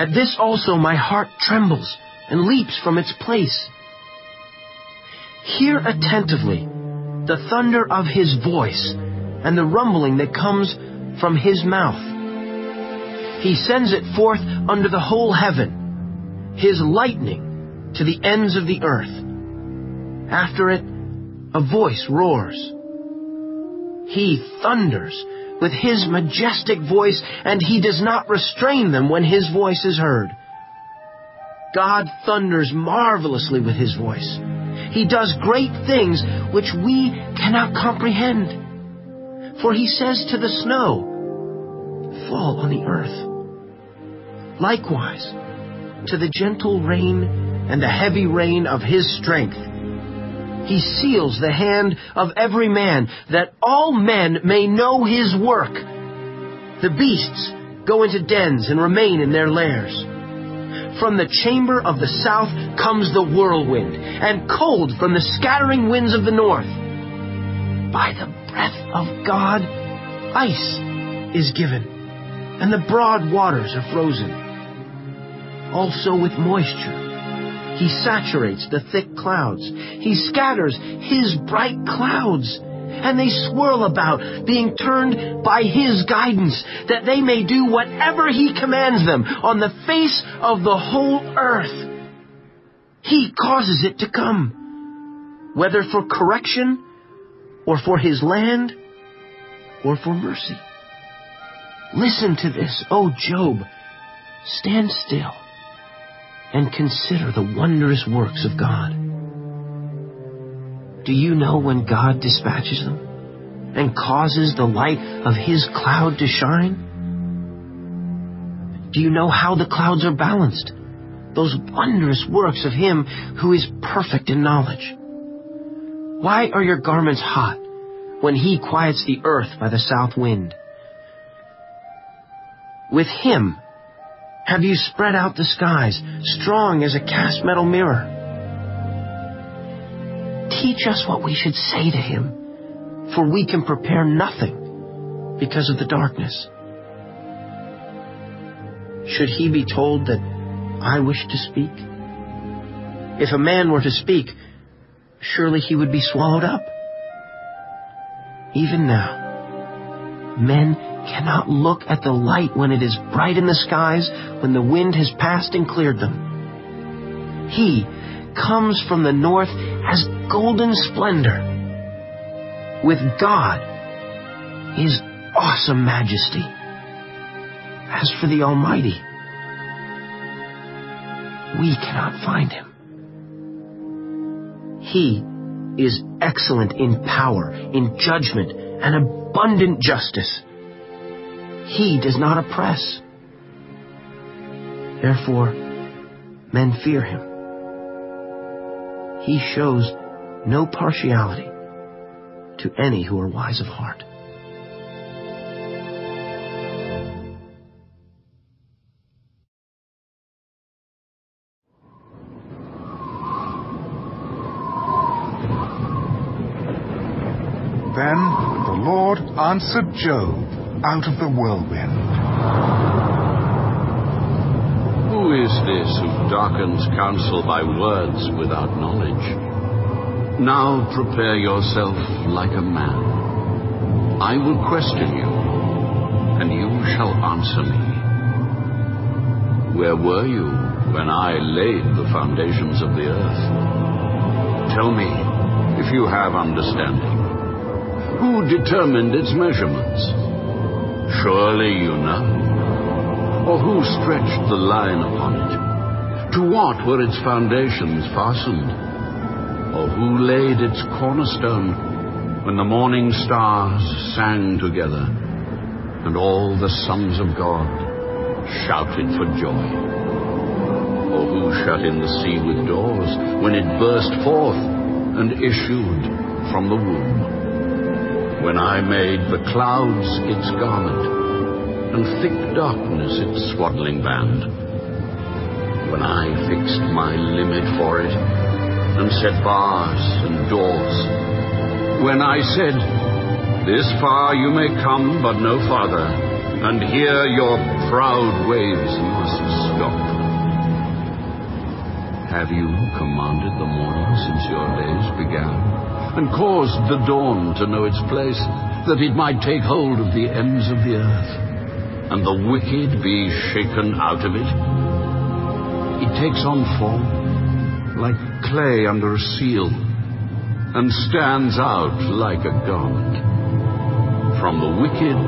At this also my heart trembles and leaps from its place. Hear attentively the thunder of his voice and the rumbling that comes from his mouth. He sends it forth under the whole heaven, his lightning to the ends of the earth. After it, a voice roars. He thunders with his majestic voice, and he does not restrain them when his voice is heard. God thunders marvelously with his voice. He does great things which we cannot comprehend. For he says to the snow, Fall on the earth. Likewise, to the gentle rain and the heavy rain of his strength he seals the hand of every man, that all men may know his work. The beasts go into dens and remain in their lairs. From the chamber of the south comes the whirlwind, and cold from the scattering winds of the north. By the breath of God, ice is given, and the broad waters are frozen. Also with moisture he saturates the thick clouds. He scatters his bright clouds. And they swirl about, being turned by his guidance, that they may do whatever he commands them on the face of the whole earth. He causes it to come, whether for correction, or for his land, or for mercy. Listen to this, O Job. Stand still and consider the wondrous works of God. Do you know when God dispatches them and causes the light of His cloud to shine? Do you know how the clouds are balanced? Those wondrous works of Him who is perfect in knowledge. Why are your garments hot when He quiets the earth by the south wind? With Him have you spread out the skies, strong as a cast metal mirror? Teach us what we should say to him, for we can prepare nothing because of the darkness. Should he be told that I wish to speak? If a man were to speak, surely he would be swallowed up. Even now, men cannot look at the light when it is bright in the skies, when the wind has passed and cleared them. He comes from the north as golden splendor. With God, His awesome majesty. As for the Almighty, we cannot find Him. He is excellent in power, in judgment, and abundant justice. He does not oppress. Therefore, men fear him. He shows no partiality to any who are wise of heart. Then the Lord answered Job out of the whirlwind. Who is this who darkens counsel by words without knowledge? Now prepare yourself like a man. I will question you, and you shall answer me. Where were you when I laid the foundations of the earth? Tell me if you have understanding. Who determined its measurements? Surely you know. Or who stretched the line upon it? To what were its foundations fastened? Or who laid its cornerstone when the morning stars sang together and all the sons of God shouted for joy? Or who shut in the sea with doors when it burst forth and issued from the womb? When I made the clouds its garment, and thick darkness its swaddling band. When I fixed my limit for it, and set bars and doors. When I said, This far you may come, but no farther, and here your proud waves must stop. Have you commanded the morning since your days began? And caused the dawn to know its place, that it might take hold of the ends of the earth, and the wicked be shaken out of it. It takes on form like clay under a seal, and stands out like a garment. From the wicked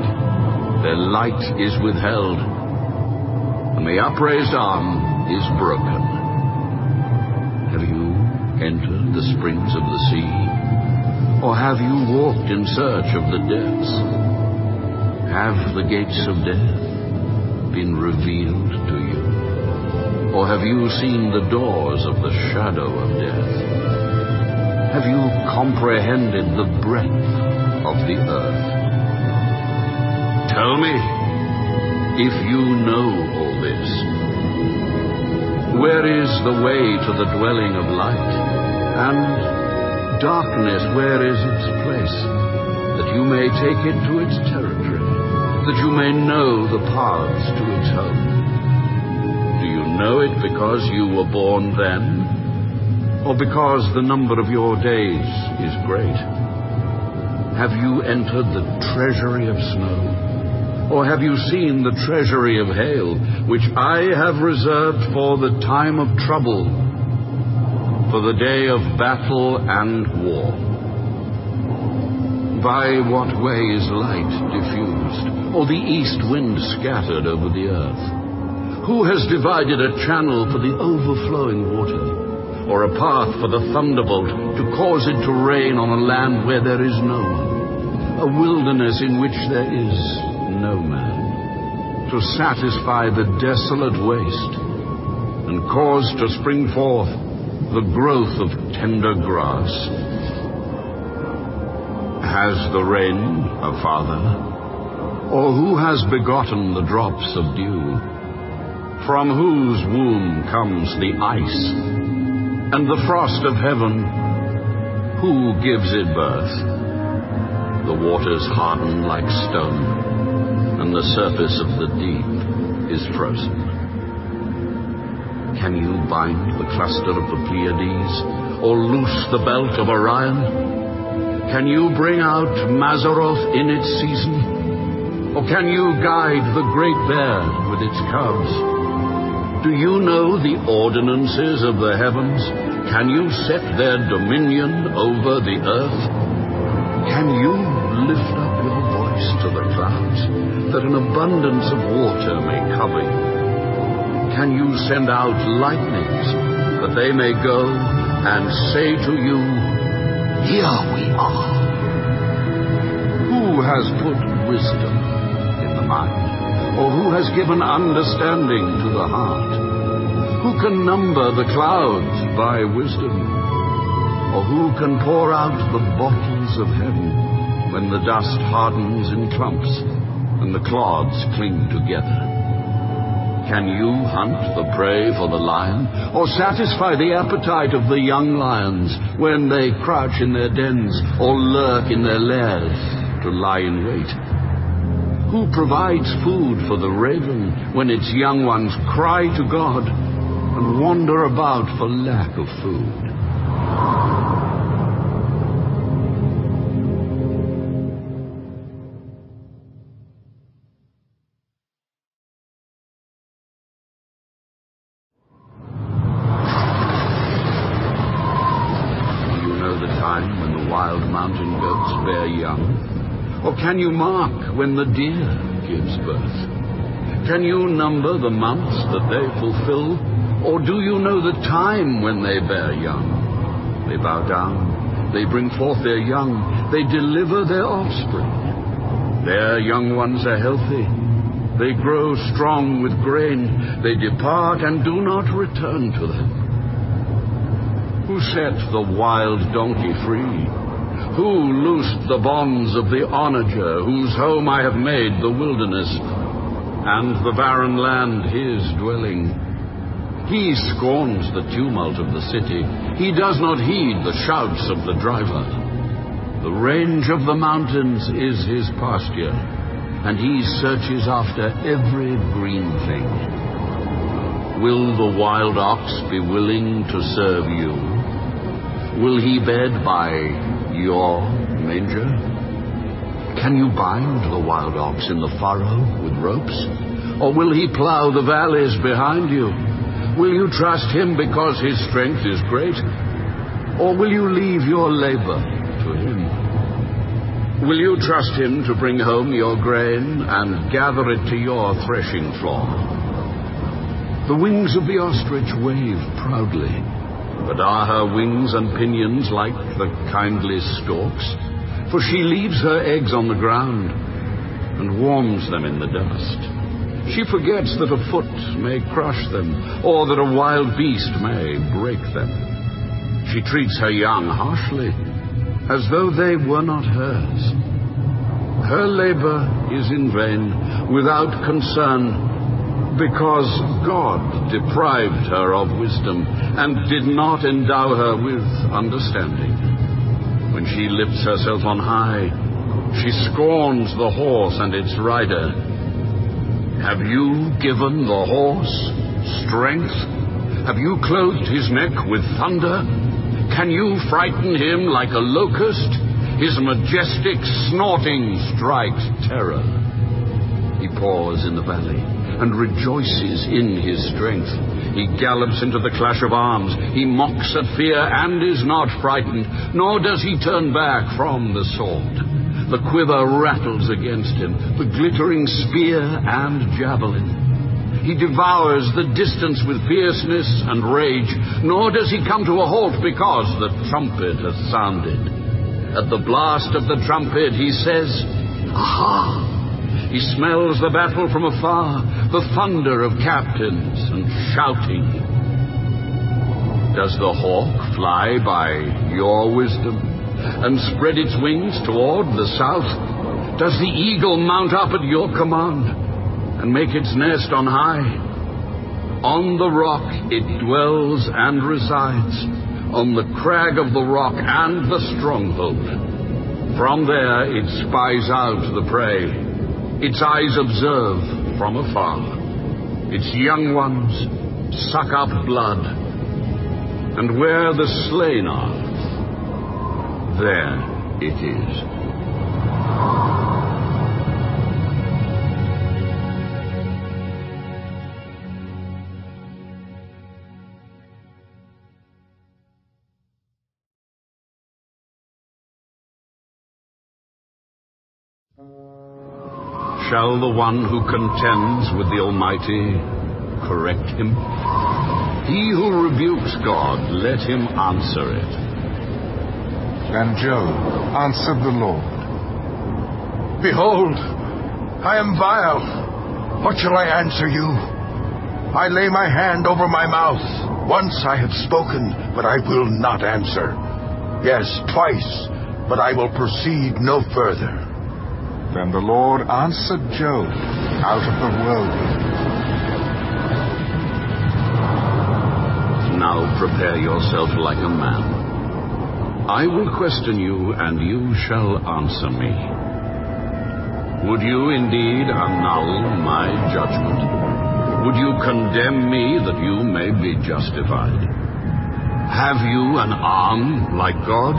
their light is withheld, and the upraised arm is broken. Have you entered the springs of the sea? Or have you walked in search of the depths? Have the gates of death been revealed to you? Or have you seen the doors of the shadow of death? Have you comprehended the breadth of the earth? Tell me, if you know all this, where is the way to the dwelling of light? And darkness, where is its place? That you may take it to its territory, that you may know the paths to its home. Do you know it because you were born then, or because the number of your days is great? Have you entered the treasury of snow? Or have you seen the treasury of hail, which I have reserved for the time of trouble for the day of battle and war. By what way is light diffused, or the east wind scattered over the earth? Who has divided a channel for the overflowing water, or a path for the thunderbolt to cause it to rain on a land where there is no one, a wilderness in which there is no man, to satisfy the desolate waste, and cause to spring forth the growth of tender grass? Has the rain a father? Or who has begotten the drops of dew? From whose womb comes the ice and the frost of heaven? Who gives it birth? The waters harden like stone, and the surface of the deep is frozen. Can you bind the cluster of the Pleiades, or loose the belt of Orion? Can you bring out Mazzaroth in its season? Or can you guide the great bear with its cubs? Do you know the ordinances of the heavens? Can you set their dominion over the earth? Can you lift up your voice to the clouds, that an abundance of water may cover you? Can you send out lightnings that they may go and say to you, Here we are? Who has put wisdom in the mind? Or who has given understanding to the heart? Who can number the clouds by wisdom? Or who can pour out the bottles of heaven when the dust hardens in clumps and the clods cling together? Can you hunt the prey for the lion, or satisfy the appetite of the young lions when they crouch in their dens or lurk in their lairs to lie in wait? Who provides food for the raven when its young ones cry to God and wander about for lack of food? Can you mark when the deer gives birth? Can you number the months that they fulfill? Or do you know the time when they bear young? They bow down, they bring forth their young, they deliver their offspring. Their young ones are healthy, they grow strong with grain, they depart and do not return to them. Who set the wild donkey free? Who loosed the bonds of the onager, whose home I have made the wilderness, and the barren land his dwelling? He scorns the tumult of the city. He does not heed the shouts of the driver. The range of the mountains is his pasture, and he searches after every green thing. Will the wild ox be willing to serve you? Will he bed by your manger? Can you bind the wild ox in the furrow with ropes? Or will he plow the valleys behind you? Will you trust him because his strength is great? Or will you leave your labor to him? Will you trust him to bring home your grain and gather it to your threshing floor? The wings of the ostrich wave proudly but are her wings and pinions like the kindly storks? For she leaves her eggs on the ground and warms them in the dust. She forgets that a foot may crush them, or that a wild beast may break them. She treats her young harshly, as though they were not hers. Her labor is in vain, without concern because God deprived her of wisdom and did not endow her with understanding. When she lifts herself on high, she scorns the horse and its rider. Have you given the horse strength? Have you clothed his neck with thunder? Can you frighten him like a locust? His majestic snorting strikes terror. He paws in the valley and rejoices in his strength. He gallops into the clash of arms. He mocks at fear and is not frightened, nor does he turn back from the sword. The quiver rattles against him, the glittering spear and javelin. He devours the distance with fierceness and rage, nor does he come to a halt because the trumpet has sounded. At the blast of the trumpet, he says, Aha! He smells the battle from afar, the thunder of captains and shouting. Does the hawk fly by your wisdom and spread its wings toward the south? Does the eagle mount up at your command and make its nest on high? On the rock it dwells and resides, on the crag of the rock and the stronghold. From there it spies out the prey its eyes observe from afar. Its young ones suck up blood. And where the slain are, there it is. Shall the one who contends with the Almighty correct him? He who rebukes God, let him answer it. And Job answered the Lord Behold, I am vile. What shall I answer you? I lay my hand over my mouth. Once I have spoken, but I will not answer. Yes, twice, but I will proceed no further. Then the Lord answered Job out of the whirlwind. Now prepare yourself like a man. I will question you, and you shall answer me. Would you indeed annul my judgment? Would you condemn me that you may be justified? Have you an arm like God?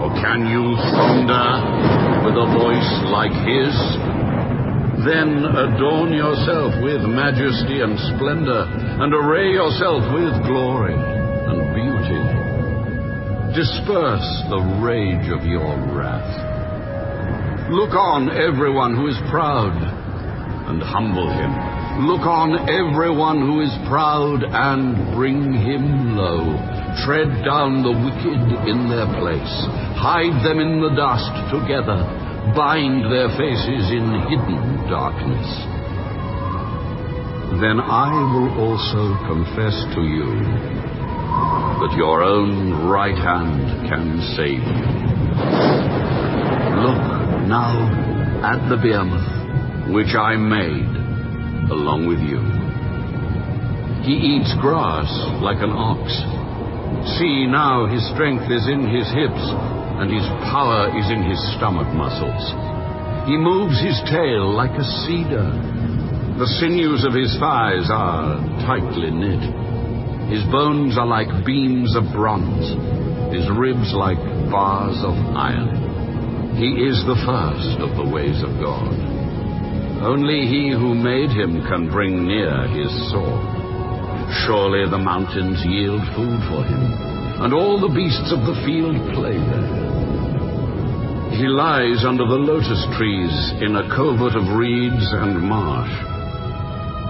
Or can you thunder with a voice like his? Then adorn yourself with majesty and splendor, and array yourself with glory and beauty. disperse the rage of your wrath. Look on everyone who is proud, and humble him. Look on everyone who is proud, and bring him low. Tread down the wicked in their place. Hide them in the dust together. Bind their faces in hidden darkness. Then I will also confess to you that your own right hand can save you. Look now at the behemoth which I made along with you. He eats grass like an ox. See now his strength is in his hips, and his power is in his stomach muscles. He moves his tail like a cedar. The sinews of his thighs are tightly knit. His bones are like beams of bronze, his ribs like bars of iron. He is the first of the ways of God. Only he who made him can bring near his sword. Surely the mountains yield food for him, and all the beasts of the field play there. He lies under the lotus trees in a covert of reeds and marsh.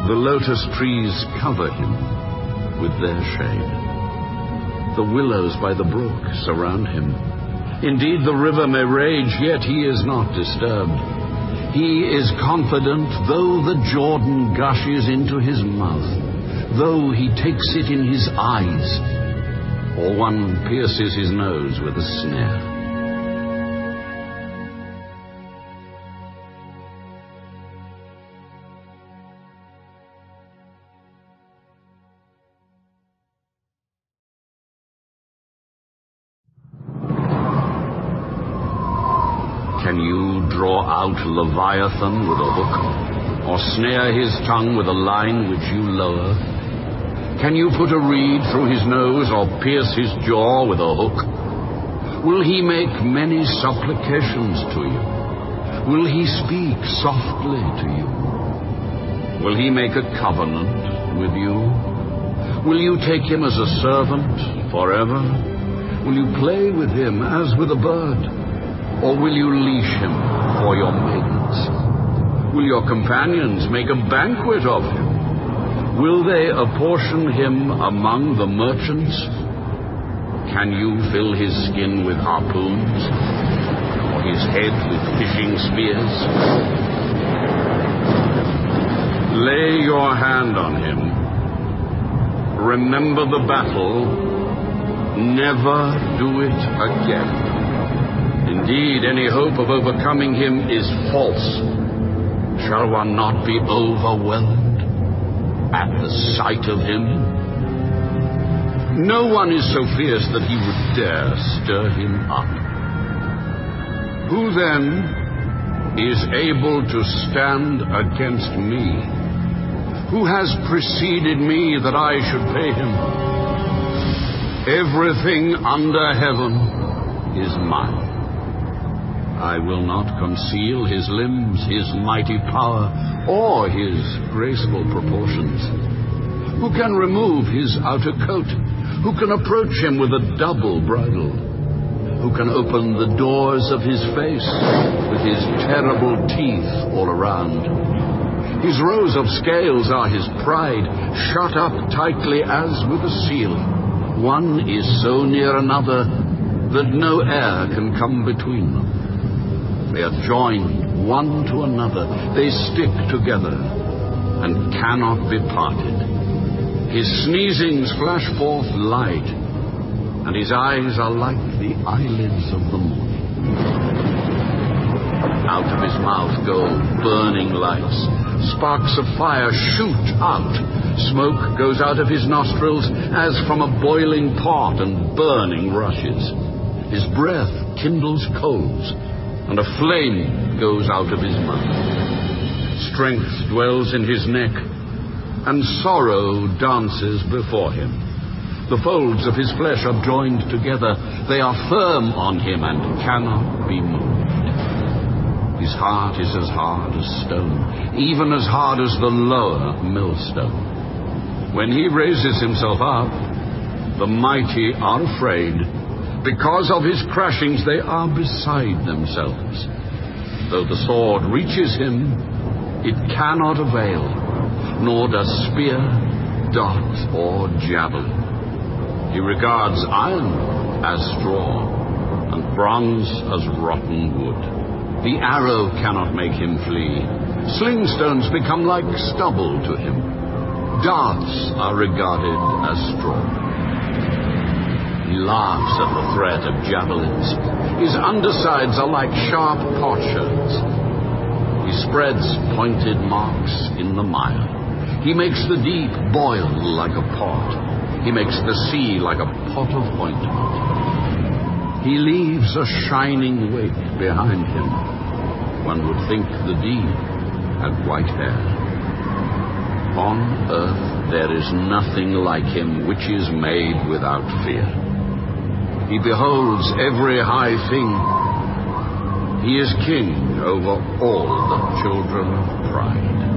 The lotus trees cover him with their shade. The willows by the brook surround him. Indeed, the river may rage, yet he is not disturbed. He is confident, though the Jordan gushes into his mouth, though he takes it in his eyes, or one pierces his nose with a snare. Can you draw out Leviathan with a hook, or snare his tongue with a line which you lower? Can you put a reed through his nose, or pierce his jaw with a hook? Will he make many supplications to you? Will he speak softly to you? Will he make a covenant with you? Will you take him as a servant forever? Will you play with him as with a bird? Or will you leash him for your maidens? Will your companions make a banquet of him? Will they apportion him among the merchants? Can you fill his skin with harpoons? Or his head with fishing spears? Lay your hand on him. Remember the battle. Never do it again. Indeed, any hope of overcoming him is false. Shall one not be overwhelmed at the sight of him? No one is so fierce that he would dare stir him up. Who then is able to stand against me? Who has preceded me that I should pay him? Everything under heaven is mine. I will not conceal his limbs, his mighty power, or his graceful proportions. Who can remove his outer coat? Who can approach him with a double bridle? Who can open the doors of his face with his terrible teeth all around? His rows of scales are his pride, shut up tightly as with a seal. One is so near another that no air can come between them. They are joined one to another. They stick together and cannot be parted. His sneezings flash forth light, and his eyes are like the eyelids of the morning. Out of his mouth go burning lights. Sparks of fire shoot out. Smoke goes out of his nostrils as from a boiling pot and burning rushes. His breath kindles coals and a flame goes out of his mouth. Strength dwells in his neck, and sorrow dances before him. The folds of his flesh are joined together. They are firm on him and cannot be moved. His heart is as hard as stone, even as hard as the lower millstone. When he raises himself up, the mighty are afraid Because of his crashings, they are beside themselves. Though the sword reaches him, it cannot avail, nor does spear, dart, or javelin. He regards iron as straw, and bronze as rotten wood. The arrow cannot make him flee. Slingstones become like stubble to him. Darts are regarded as straw. He laughs at the threat of javelins. His undersides are like sharp potsherds. He spreads pointed marks in the mire. He makes the deep boil like a pot. He makes the sea like a pot of ointment. He leaves a shining wake behind him. One would think the deep had white hair. On earth there is nothing like him which is made without fear. He beholds every high thing. He is king over all the children of pride.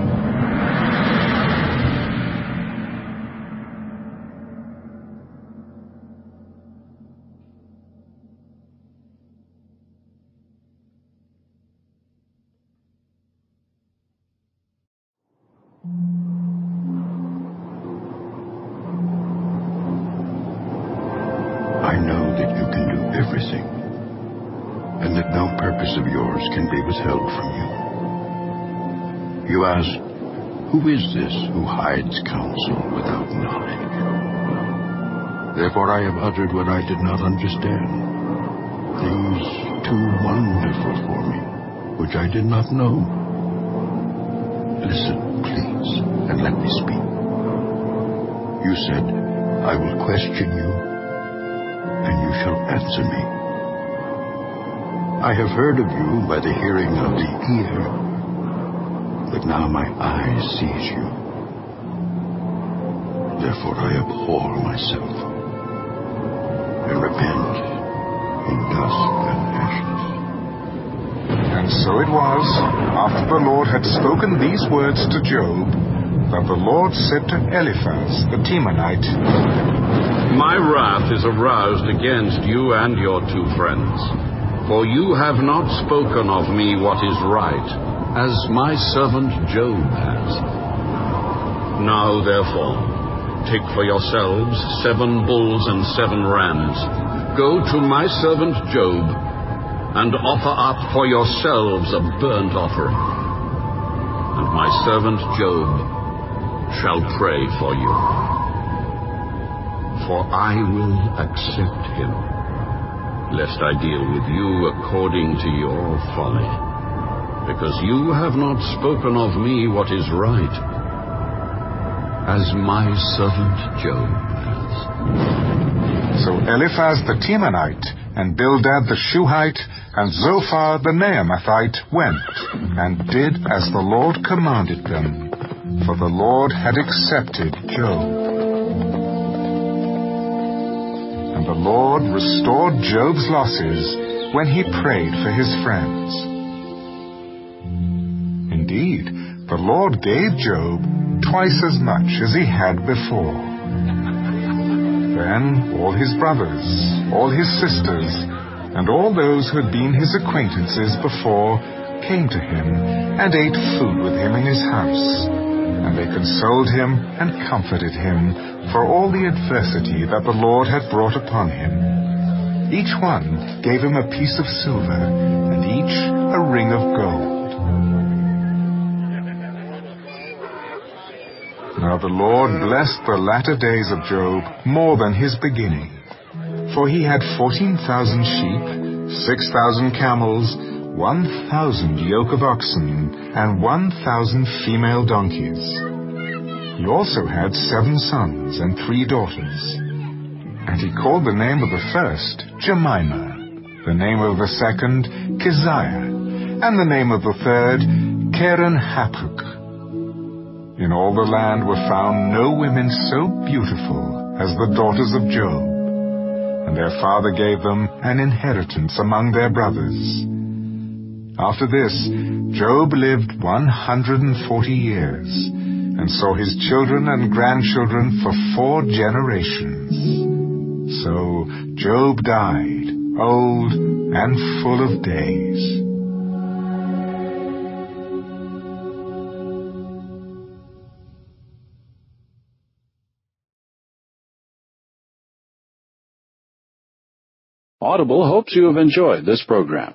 Who is this who hides counsel without knowledge? Therefore I have uttered what I did not understand, things too wonderful for me, which I did not know. Listen, please, and let me speak. You said, I will question you and you shall answer me. I have heard of you by the hearing of the ear, but now my eye sees you. Therefore I abhor myself and repent in dust and ashes. And so it was, after the Lord had spoken these words to Job, that the Lord said to Eliphaz the Temanite, My wrath is aroused against you and your two friends, for you have not spoken of me what is right, as my servant Job has. Now, therefore, take for yourselves seven bulls and seven rams. Go to my servant Job, and offer up for yourselves a burnt offering. And my servant Job shall pray for you for I will accept him, lest I deal with you according to your folly, because you have not spoken of me what is right, as my servant Job has. So Eliphaz the Temanite, and Bildad the Shuhite, and Zophar the Naamathite went, and did as the Lord commanded them, for the Lord had accepted Job. And the Lord restored Job's losses when he prayed for his friends. Lord gave Job twice as much as he had before. Then all his brothers, all his sisters, and all those who had been his acquaintances before came to him and ate food with him in his house. And they consoled him and comforted him for all the adversity that the Lord had brought upon him. Each one gave him a piece of silver, and each a ring of gold. The Lord blessed the latter days of Job more than his beginning. For he had fourteen thousand sheep, six thousand camels, one thousand yoke of oxen, and one thousand female donkeys. He also had seven sons and three daughters. And he called the name of the first Jemima, the name of the second Keziah, and the name of the third Keren Happuch. In all the land were found no women so beautiful as the daughters of Job, and their father gave them an inheritance among their brothers. After this, Job lived 140 years and saw his children and grandchildren for four generations. So Job died old and full of days. Audible hopes you have enjoyed this program.